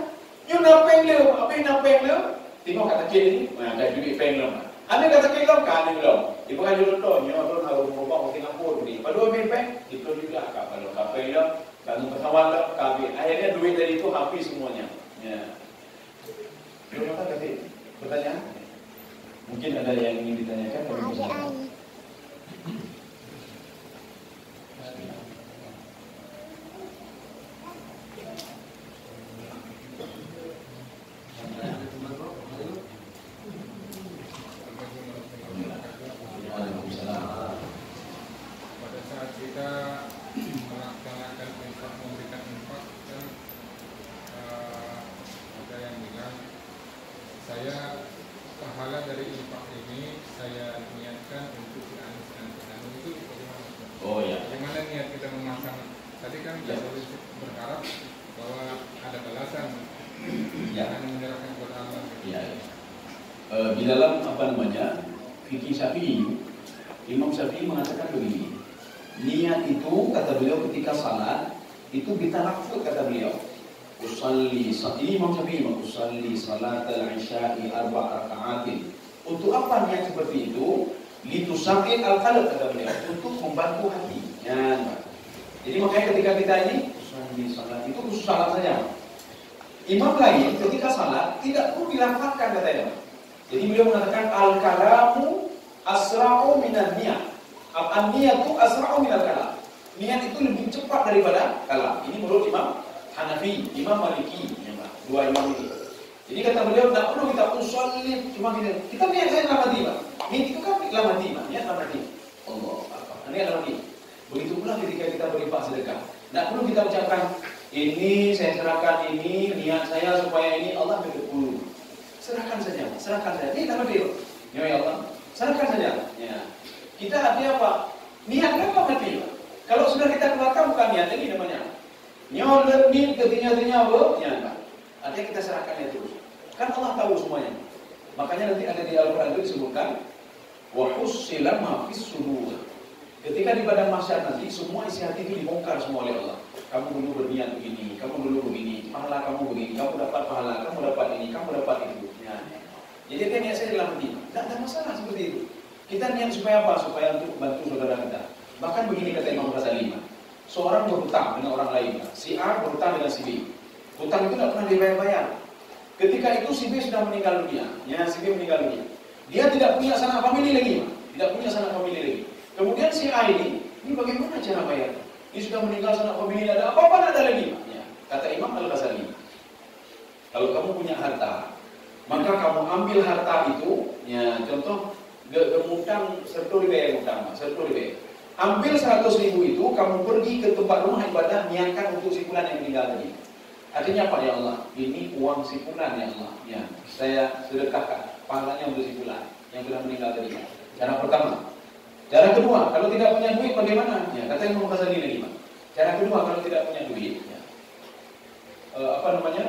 You nak pengen apa yang nak pengen Tengok kata ni, nah, dah juga pengen Anda kata kene kan ni belum. Ibu kan jual tu, nyawa tu nak rumah mungkin apa ni. Pada dua pempek, itu juga kak kalau kafe lah, kalau pesawat lah, kafe. Akhirnya duit dari itu habis semuanya. Ya. Belum apa tadi? Pertanyaan? Mungkin ada yang ingin ditanyakan. Adik, saya pahala dari infak ini saya niatkan untuk si Anis dan si Anu itu bagaimana? Oh ya. Bagaimana niat kita memasang? Tadi kan Ya. kita boleh berharap bahwa ada balasan Ya. jangan menyerahkan kepada Allah. Ya. Eh, dalam apa namanya fikih Syafi'i, Imam Syafi'i mengatakan begini. Niat itu kata beliau ketika salat itu bitalaffuz kata beliau. Usalli ini Imam Syafi'i usalli salat al-isya'i arba' raka'atin. Untuk apa niat seperti itu? Litusaqil al-qalb kata beliau, untuk membantu hati. Ya. Jadi makanya ketika kita ini usalli salat itu khusus salat saja. Imam lain ketika salat tidak perlu dilafalkan katanya. Jadi beliau mengatakan al kalamu asra'u minan niat. An niyatu asra'u minal kalam. Niat itu lebih cepat daripada kalam. Ini menurut Imam Hanafi, Imam Maliki, dua imam ini. Jadi kata beliau tidak perlu kita usolli cuma kita kita niat saya dalam Pak. Niat itu kan dalam hati. Niat dalam hati. Allah Akbar. Niat dalam hati. Begitu pula ketika kita berinfak sedekah. Tidak perlu kita ucapkan ini saya serahkan ini niat saya supaya ini Allah berkebulu. Serahkan saja, serahkan saja. Ini nama dia. Ya ya Allah, serahkan saja. Ya. Kita artinya apa? Niat kan apa mati? Kalau sudah kita keluarkan bukan niat ini namanya. Nyol ni ketinya-tinya apa? Ya, Pak. Artinya kita serahkan itu. Kan Allah tahu semuanya. Makanya nanti ada di Al-Quran itu disebutkan wa hussila ma fis sudur. Ketika di badan masyarakat nanti semua isi hati itu dibongkar semua oleh Allah. Kamu dulu berniat begini, kamu dulu begini, pahala kamu begini, kamu dapat pahala, kamu dapat ini, kamu dapat itu. Jadi dia niat saya dalam hati. Tidak ada masalah seperti itu. Kita niat supaya apa? Supaya untuk bantu saudara kita. Bahkan begini kata Imam Ghazali. Seorang berhutang dengan orang lain. Si A berhutang dengan si B. Hutang itu tidak pernah dibayar-bayar. Ketika itu si B sudah meninggal dunia. Ya, si B meninggal dunia. Dia tidak punya sanak famili lagi. Tidak punya sanak famili lagi. Kemudian si A ini, ini bagaimana cara bayar? Ini sudah meninggal sanak famili, ada apa-apa ada lagi. Ya. Kata Imam Al-Ghazali. Kalau kamu punya harta, maka kamu ambil harta itu, ya contoh gemutang sertu ribe utama, sertu ribe. Ambil 100 ribu itu, kamu pergi ke tempat rumah ibadah, niatkan untuk si fulan yang meninggal tadi. Artinya apa ya Allah? Ini uang si fulan ya Allah. Ya, saya sedekahkan pahalanya untuk si fulan yang sudah meninggal tadi. Cara pertama. Cara kedua, kalau tidak punya duit bagaimana? Ya, kata Imam Ghazali lagi, Pak. Cara kedua, kalau tidak punya duit, ya, eh, apa namanya?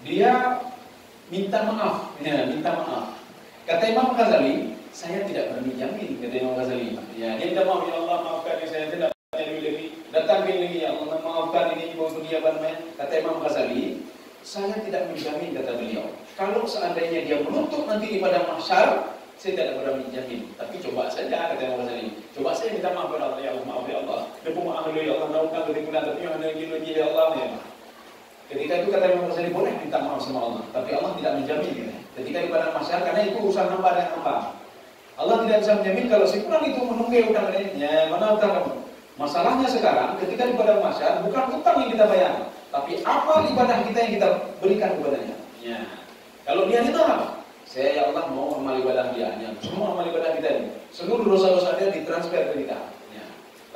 Dia minta maaf, ya, minta maaf. Kata Imam Ghazali, saya tidak berani jamin, kata Imam Ghazali. Ya, dia minta maaf, ya Allah maafkan ini, saya tidak duit lagi. Datang lagi, ya Allah maafkan ini, ibu dia apa Kata Imam Ghazali, saya tidak menjamin, kata beliau. Kalau seandainya dia menutup nanti di padang mahsyar, saya tidak berani jamin. Tapi coba saja, kata Imam Ghazali. Coba saya minta maaf Allah, ya Allah, maaf ya Allah. Depu maaf ya Allah, naukkan ketimpulan, tapi yang ada lagi ya Allah, ya. Ketika itu kata Imam Ghazali boleh minta maaf sama Allah, tapi Allah tidak menjamin. Ya. Ketika di padang mahsyar, karena itu urusan hamba dan hamba. Allah tidak bisa menjamin kalau si fulan itu menunggui utang ya mana utang kamu. Masalahnya sekarang ketika di padang mahsyar bukan utang yang kita bayar, tapi amal ibadah kita yang kita berikan kepadanya. Ya. Kalau dia apa? Saya ya Allah mau amal ibadah dia, ya. semua amal ibadah kita ini, seluruh dosa-dosa dia ditransfer ke kita. Ya.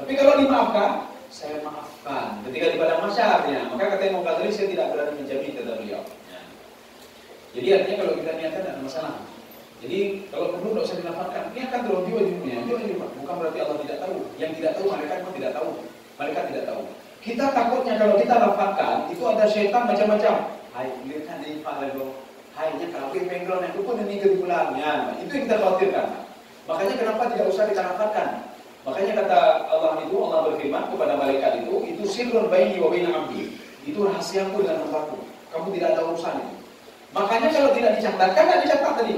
Tapi kalau dimaafkan, saya maafkan. Ketika di padang mahsyar, ya. maka kata Imam Ghazali saya tidak berani menjamin kata beliau. Ya. Jadi artinya kalau kita niatkan ada masalah. Jadi kalau perlu tidak usah dilafalkan. Niatkan terus jiwa jiwanya, jiwa jiwa. Bukan berarti Allah tidak tahu. Yang tidak tahu mereka memang tidak tahu. Mereka tidak tahu. Kita takutnya kalau kita lafalkan itu ada syaitan macam-macam. Hai, lihatkan di lagi. Hai, nya kafir background itu pun ini kesimpulannya. Itu yang kita khawatirkan. Makanya kenapa tidak usah kita lafalkan? Makanya kata Allah itu, Allah berfirman kepada malaikat itu, itu sirrun baini wa baina abdi. Itu rahasiaku dengan hambaku. Kamu tidak ada urusan itu. Makanya kalau tidak dicatatkan, tidak dicatat tadi.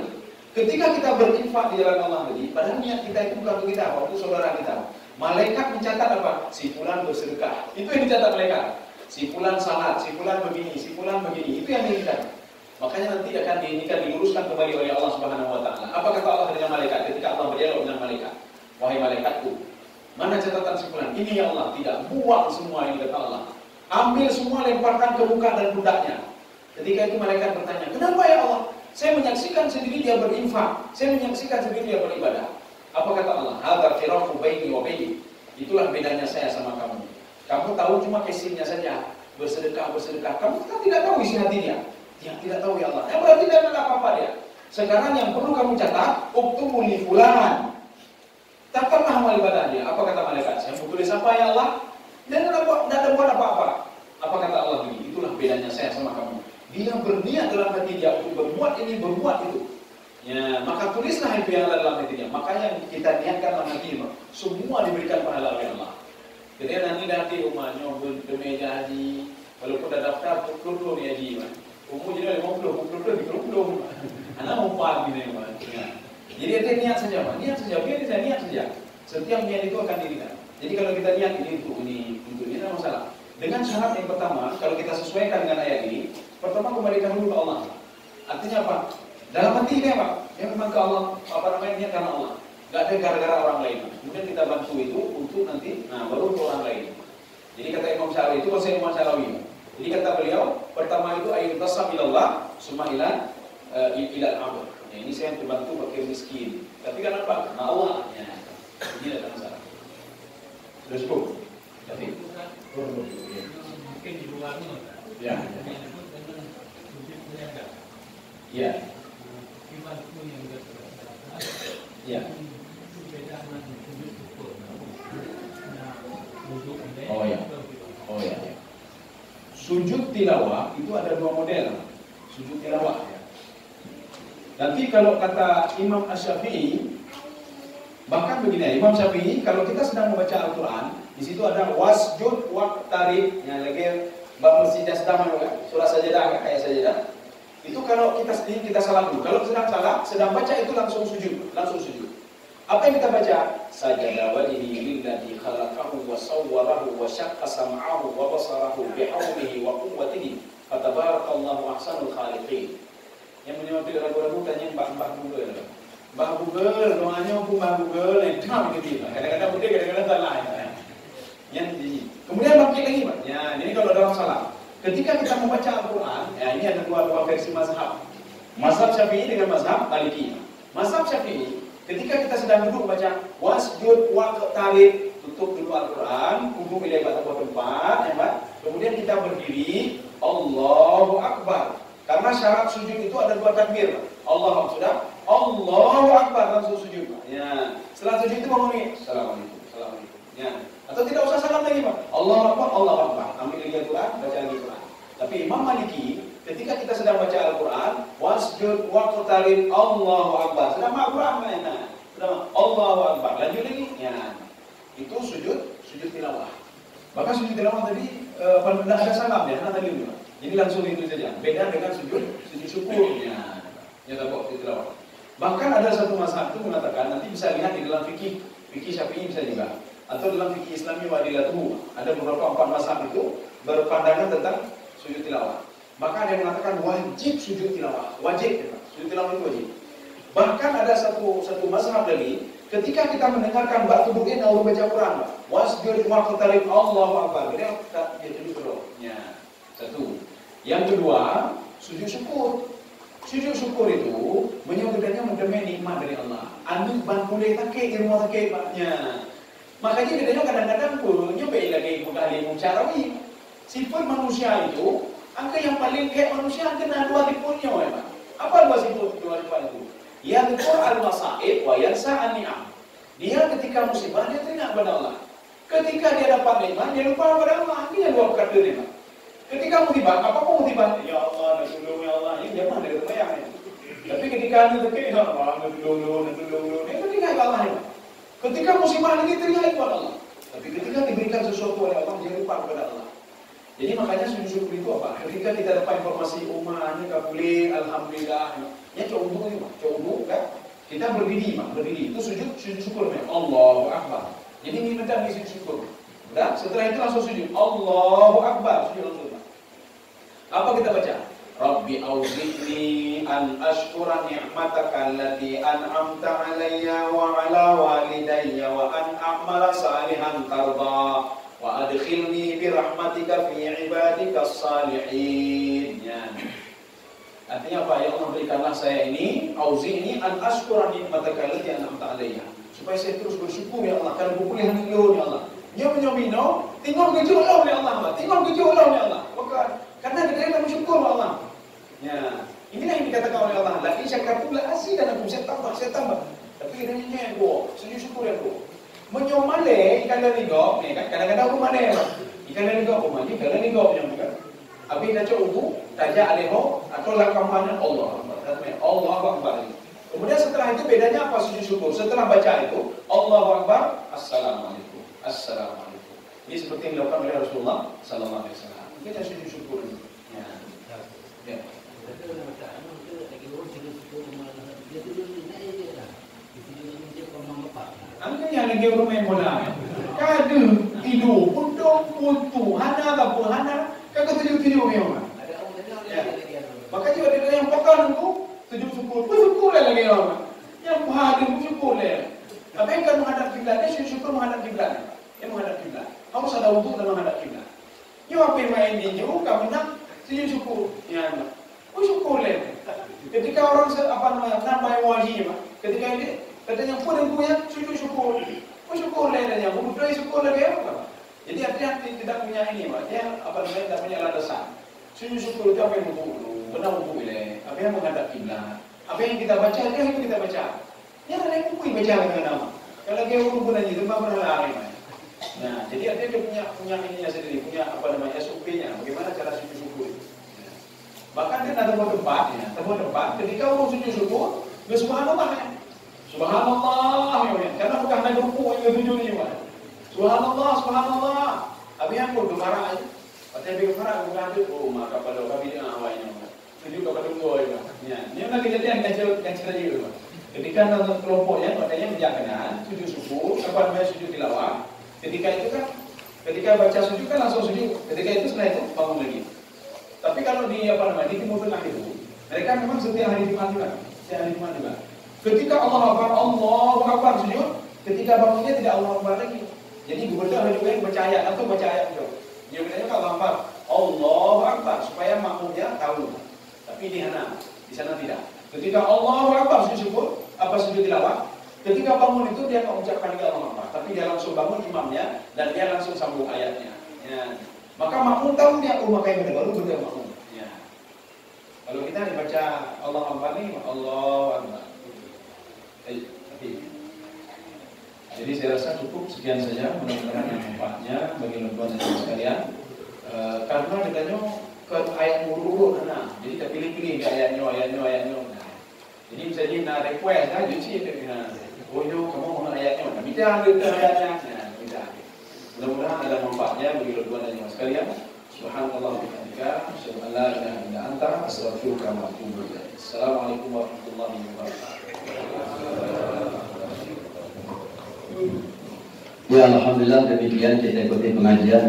Ketika kita berinfak di jalan Allah tadi, padahal niat kita itu bukan untuk kita, waktu saudara kita. Malaikat mencatat apa? Si fulan bersedekah. Itu yang dicatat malaikat. Si fulan salat, si fulan begini, si fulan begini. Itu yang dicatat. Makanya nanti akan diinginkan diluruskan kembali oleh Allah Subhanahu wa. Apa kata Allah dengan malaikat ketika Allah berdialog dengan malaikat? Wahai malaikatku, mana catatan si fulan? Ini ya Allah, tidak buang semua ini kata Allah. Ambil semua lemparkan ke muka dan pundaknya. Ketika itu malaikat bertanya, "Kenapa ya Allah? Saya menyaksikan sendiri dia berinfak, saya menyaksikan sendiri dia beribadah." Apa kata Allah? Hadza firaqu baini wa baini. Itulah bedanya saya sama kamu. Kamu tahu cuma kesimnya saja, bersedekah bersedekah. Kamu kan tidak tahu isi hatinya. Dia tidak tahu ya Allah. Ya berarti tidak ada apa-apa dia. Sekarang yang perlu kamu catat, uktubu li fulan. Catatlah amal dia. Apa kata malaikat? Saya mau tulis apa ya Allah? Dan tidak ada buat apa-apa. Apa kata Allah begini? Itulah bedanya saya sama kamu. Dia berniat dalam hati dia untuk berbuat ini, berbuat itu. Ya, maka tulislah yang ada dalam hati dia. Makanya kita niatkan dalam hati semua diberikan pahala oleh Allah. Jadi nanti nanti rumahnya demi haji, walaupun dah daftar puluh ni haji, umur jadi lima puluh, puluh puluh, puluh puluh. Anak mau pagi ni, ya. Jadi dia niat saja, man. niat saja, biar dia niat saja. Setiap niat itu akan dirikan. Jadi kalau kita niat ini untuk ini, untuk ini tidak masalah. Dengan syarat yang pertama, kalau kita sesuaikan dengan ayat ini, pertama kembalikan dulu ke Allah. Artinya apa? Dalam hati ini apa? Yang memang ke Allah, apa namanya niat karena Allah. Gak ada gara-gara orang lain. Kemudian kita bantu itu untuk nanti, nah baru untuk orang lain. Jadi kata Imam Syarawi itu bahasa Imam Syarawi. Jadi kata beliau, pertama itu ayat tasam ilallah, summa ila al Ya, ini saya bantu pakai miskin. Tapi kenapa? Karena Allah. Ya. Ini ada masalah. Sudah cukup? Jadi, mungkin di luar Ya. Ya. Ya. Oh ya. Oh ya. Sujud tilawah itu ada dua model. Sujud tilawah. Nanti kalau kata Imam Asy-Syafi'i bahkan begini Imam Syafi'i kalau kita sedang membaca Al-Qur'an, di situ ada wasjud waqtarib yang lagi masjid sedang surah sajadah kayak sajadah. Itu kalau kita sendiri kita salah dulu. Kalau sedang salah, sedang baca itu langsung sujud, langsung sujud. Apa yang kita baca? Sajada wajhi lilladzi khalaqahu wa sawwarahu wa syaqqa sam'ahu wa basarahu bihawlihi wa quwwatihi. Fatabarakallahu ahsanul khaliqin. Yang menyebabkan ragu-ragu tanya mbah-mbah Google. Mbah Google, doanya pun mbah Google, yang tahu gitu. Kadang-kadang betul, kadang-kadang salah. Yang ini. Kemudian bangkit lagi, Pak. Ya, ini kalau dalam salah. Ketika kita membaca Al-Quran, ya ini ada dua, dua versi mazhab. Mazhab Syafi'i dengan mazhab Maliki. Mazhab Syafi'i Ketika kita sedang duduk baca wasjud waqtarib, tutup dulu Al-Qur'an, kudu pilih pada tempat, ya. Kemudian kita berdiri, Allahu Akbar. Karena syarat sujud itu ada dua takbir. Allah sudah Allahu Akbar langsung sujud. Ya. Setelah sujud itu nih. Assalamualaikum. Assalamualaikum. Ya. Atau tidak usah salam lagi, Pak. Allah Akbar, Allah Akbar. Ambil lagi Quran, baca lagi Quran. Tapi Imam Maliki Ketika kita sedang baca Al-Quran, wasjud waqtarib Allahu Akbar. Sedang Quran mana? Sedang Allahu Akbar. Lanjut lagi. Ya. Itu sujud, sujud tilawah. Maka sujud tilawah tadi eh, tidak ada salam ya, tadi juga. Jadi langsung itu saja. Beda dengan sujud, sujud syukurnya. Ya, tak sujud tilawah. Bahkan ada satu masalah itu mengatakan nanti bisa lihat di dalam fikih, fikih Syafi'i bisa juga. Atau dalam fikih Islami wadilatuhu. Ada beberapa empat masalah itu berpandangan tentang sujud tilawah. Maka ada yang mengatakan wajib sujud tilawah, wajib ya, sujud tilawah itu wajib. Bahkan ada satu satu mazhab lagi, ketika kita mendengarkan batu bukit Allah baca Quran, wasjud waqtarib Allahu akbar. Dia ya jadi berdoa. Ya. Satu. Yang kedua, sujud syukur. Sujud syukur itu menyebutkannya mendemai nikmat dari Allah. Anu ban boleh tak di rumah tak banyak. Makanya bedanya kadang-kadang pun nyobain lagi bukan lima carawi. Sifat manusia itu Angka yang paling kayak manusia kena dua tipunya, ya Pak. Apa dua sifat dua sifat itu? Yang al-masaib wa yansa an-ni'am. Dia ketika musibah dia teringat kepada Allah. Ketika dia dapat nikmat dia lupa kepada Allah. Ini yang dua nikmat. Ketika musibah, apa pun musibah, ya Allah, tolong ya Allah, ini dia mana dari bayang ya. Tapi ketika anda terkait, ya Allah, tolong, tolong, dia teringat kepada Allah ya. Ketika musibah ini teringat kepada Allah. Tapi ketika diberikan sesuatu oleh Allah, dia lupa kepada Allah. Jadi makanya sujud syukur itu apa? Ketika kita dapat informasi umatnya kabulin, alhamdulillah, ya coba ini, coba kan? Kita berdiri, mak, berdiri. Itu sujud sujud syukur, mak. Allahu Akbar. Jadi ini minta di sujud syukur. Dan setelah itu langsung sujud. Allahu Akbar. Sujud langsung. Apa kita baca? Rabbi awzidni an ashkura ni'mataka allati an'amta alayya wa ala walidayya wa an a'mala salihan tarda wa adkhilni bi rahmatika fi ibadika salihin ya. Artinya apa? Ya Allah berikanlah saya ini auzi ini an askura nikmataka allati an'amta alayya. Supaya saya terus bersyukur ya Allah karena kemuliaan Engkau ya Allah. Dia menyomino, tinggal kejulah ya Allah, tinggal kejulah ya Allah. Maka karena kita bersyukur ya Allah. Ya, kartu lah asih dan aku saya tambah, saya tambah. Tapi dia nyanyi yang gua, sujud syukur yang gua. Menyomale ikan dari gop, ni kan kadang-kadang aku mana ikan dari gop, rumah ni ikan dari gop yang bukan. Abi dah cakap ubu, taja aleho atau lakam mana Allah. Allah Akbar. Kemudian setelah itu bedanya apa sujud syukur? Setelah baca itu, Allahu Akbar, Assalamualaikum. Assalamualaikum. Ini seperti yang dilakukan oleh Rasulullah Sallallahu Alaihi Wasallam. Kita sujud syukur ini. Ya. Ya. Ano kaya lagi orang main bola? Kada hidup untuk putu hana ka pun hana kagak tujuh tujuh memang. Maka juga ada yang pekan tu tujuh syukur, pun syukur lah lagi orang. Yang hadir pun syukur lah. Tapi yang kan menghadap kiblat, dia syukur menghadap kiblat. Dia menghadap kiblat. Kamu sadar untuk dan menghadap kiblat. Yang apa yang main di jauh, kamu nak tujuh syukur. Ya, pun syukur lah. Ketika orang apa namanya namanya wali, ketika ini Katanya pun yang punya syukur syukur. Oh syukur lah dia yang berdoa syukur lagi apa? Jadi artinya tidak punya ini. Dia apa namanya tidak punya landasan. Syukur syukur itu apa yang berdoa, benar berdoa ini. Apa yang menghadap kiblat. Apa yang kita baca, dia itu kita baca. Ya ada yang buku baca dengan nama. Kalau dia urut pun aja, pernah lari. Nah, jadi artinya dia punya punya ininya sendiri, punya apa namanya SOP-nya, bagaimana cara sujud syukur. Bahkan dia ada tempat, ya, tempat. Ketika orang sujud syukur, Subhanallah ya. Subhanallah ya, karena bukan hanya ruku yang tujuh ni ya. Subhanallah, subhanallah. Abi yang pun gemara aja. Pati abi gemara bukan tu, oh maka pada kami dia awalnya. Tujuh kepada dua ya. Ya, ini adalah kejadian kecil kecil aja ya. Ketika dalam kelompoknya, katanya menjaga sujud subuh, apa namanya sujud tilawah. Ketika itu kan, ketika baca sujud kan langsung sujud. Ketika itu setelah itu bangun lagi. Tapi kalau di apa namanya di timur tengah itu, mereka memang setiap hari Jumat juga, setiap hari Jumat juga. Ketika Allah Akbar, Allah Akbar sujud. Ketika bangunnya tidak Allah Akbar lagi. Jadi gubernur harus juga baca ayat atau baca ayat juga. Dia bilangnya kalau Akbar, Allah Akbar supaya makmumnya tahu. Tapi di sana, di sana tidak. Ketika Allah Akbar sujud syukur, apa sujud tilawah? Ketika bangun itu dia mengucapkan juga Allah Akbar, tapi dia langsung bangun imamnya dan dia langsung sambung ayatnya. Ya. Maka makmum tahu dia, oh maka yang baru benar makmum. Ya. Kalau kita dibaca Allah Akbar nih, Allah Akbar. Jadi saya rasa cukup sekian saja mudah-mudahan yang manfaatnya bagi lembaga dan sekalian. E, karena katanya ke ayat urut nah, jadi kita pilih-pilih ke ayatnya, ayatnya, ayatnya. Nah, jadi misalnya nak request, nah, jadi kita kena, oh yo, kamu mau ayatnya, nah, kita ke ayatnya, nah, kita Mudah-mudahan ada manfaatnya bagi lembaga dan sekalian. Subhanallah bihamdika, asyhadu an la ilaha illa anta, astaghfiruka wa atubu ilaik. Assalamualaikum warahmatullahi wabarakatuh. Ya Alhamdulillah demikian kita ikuti pengajian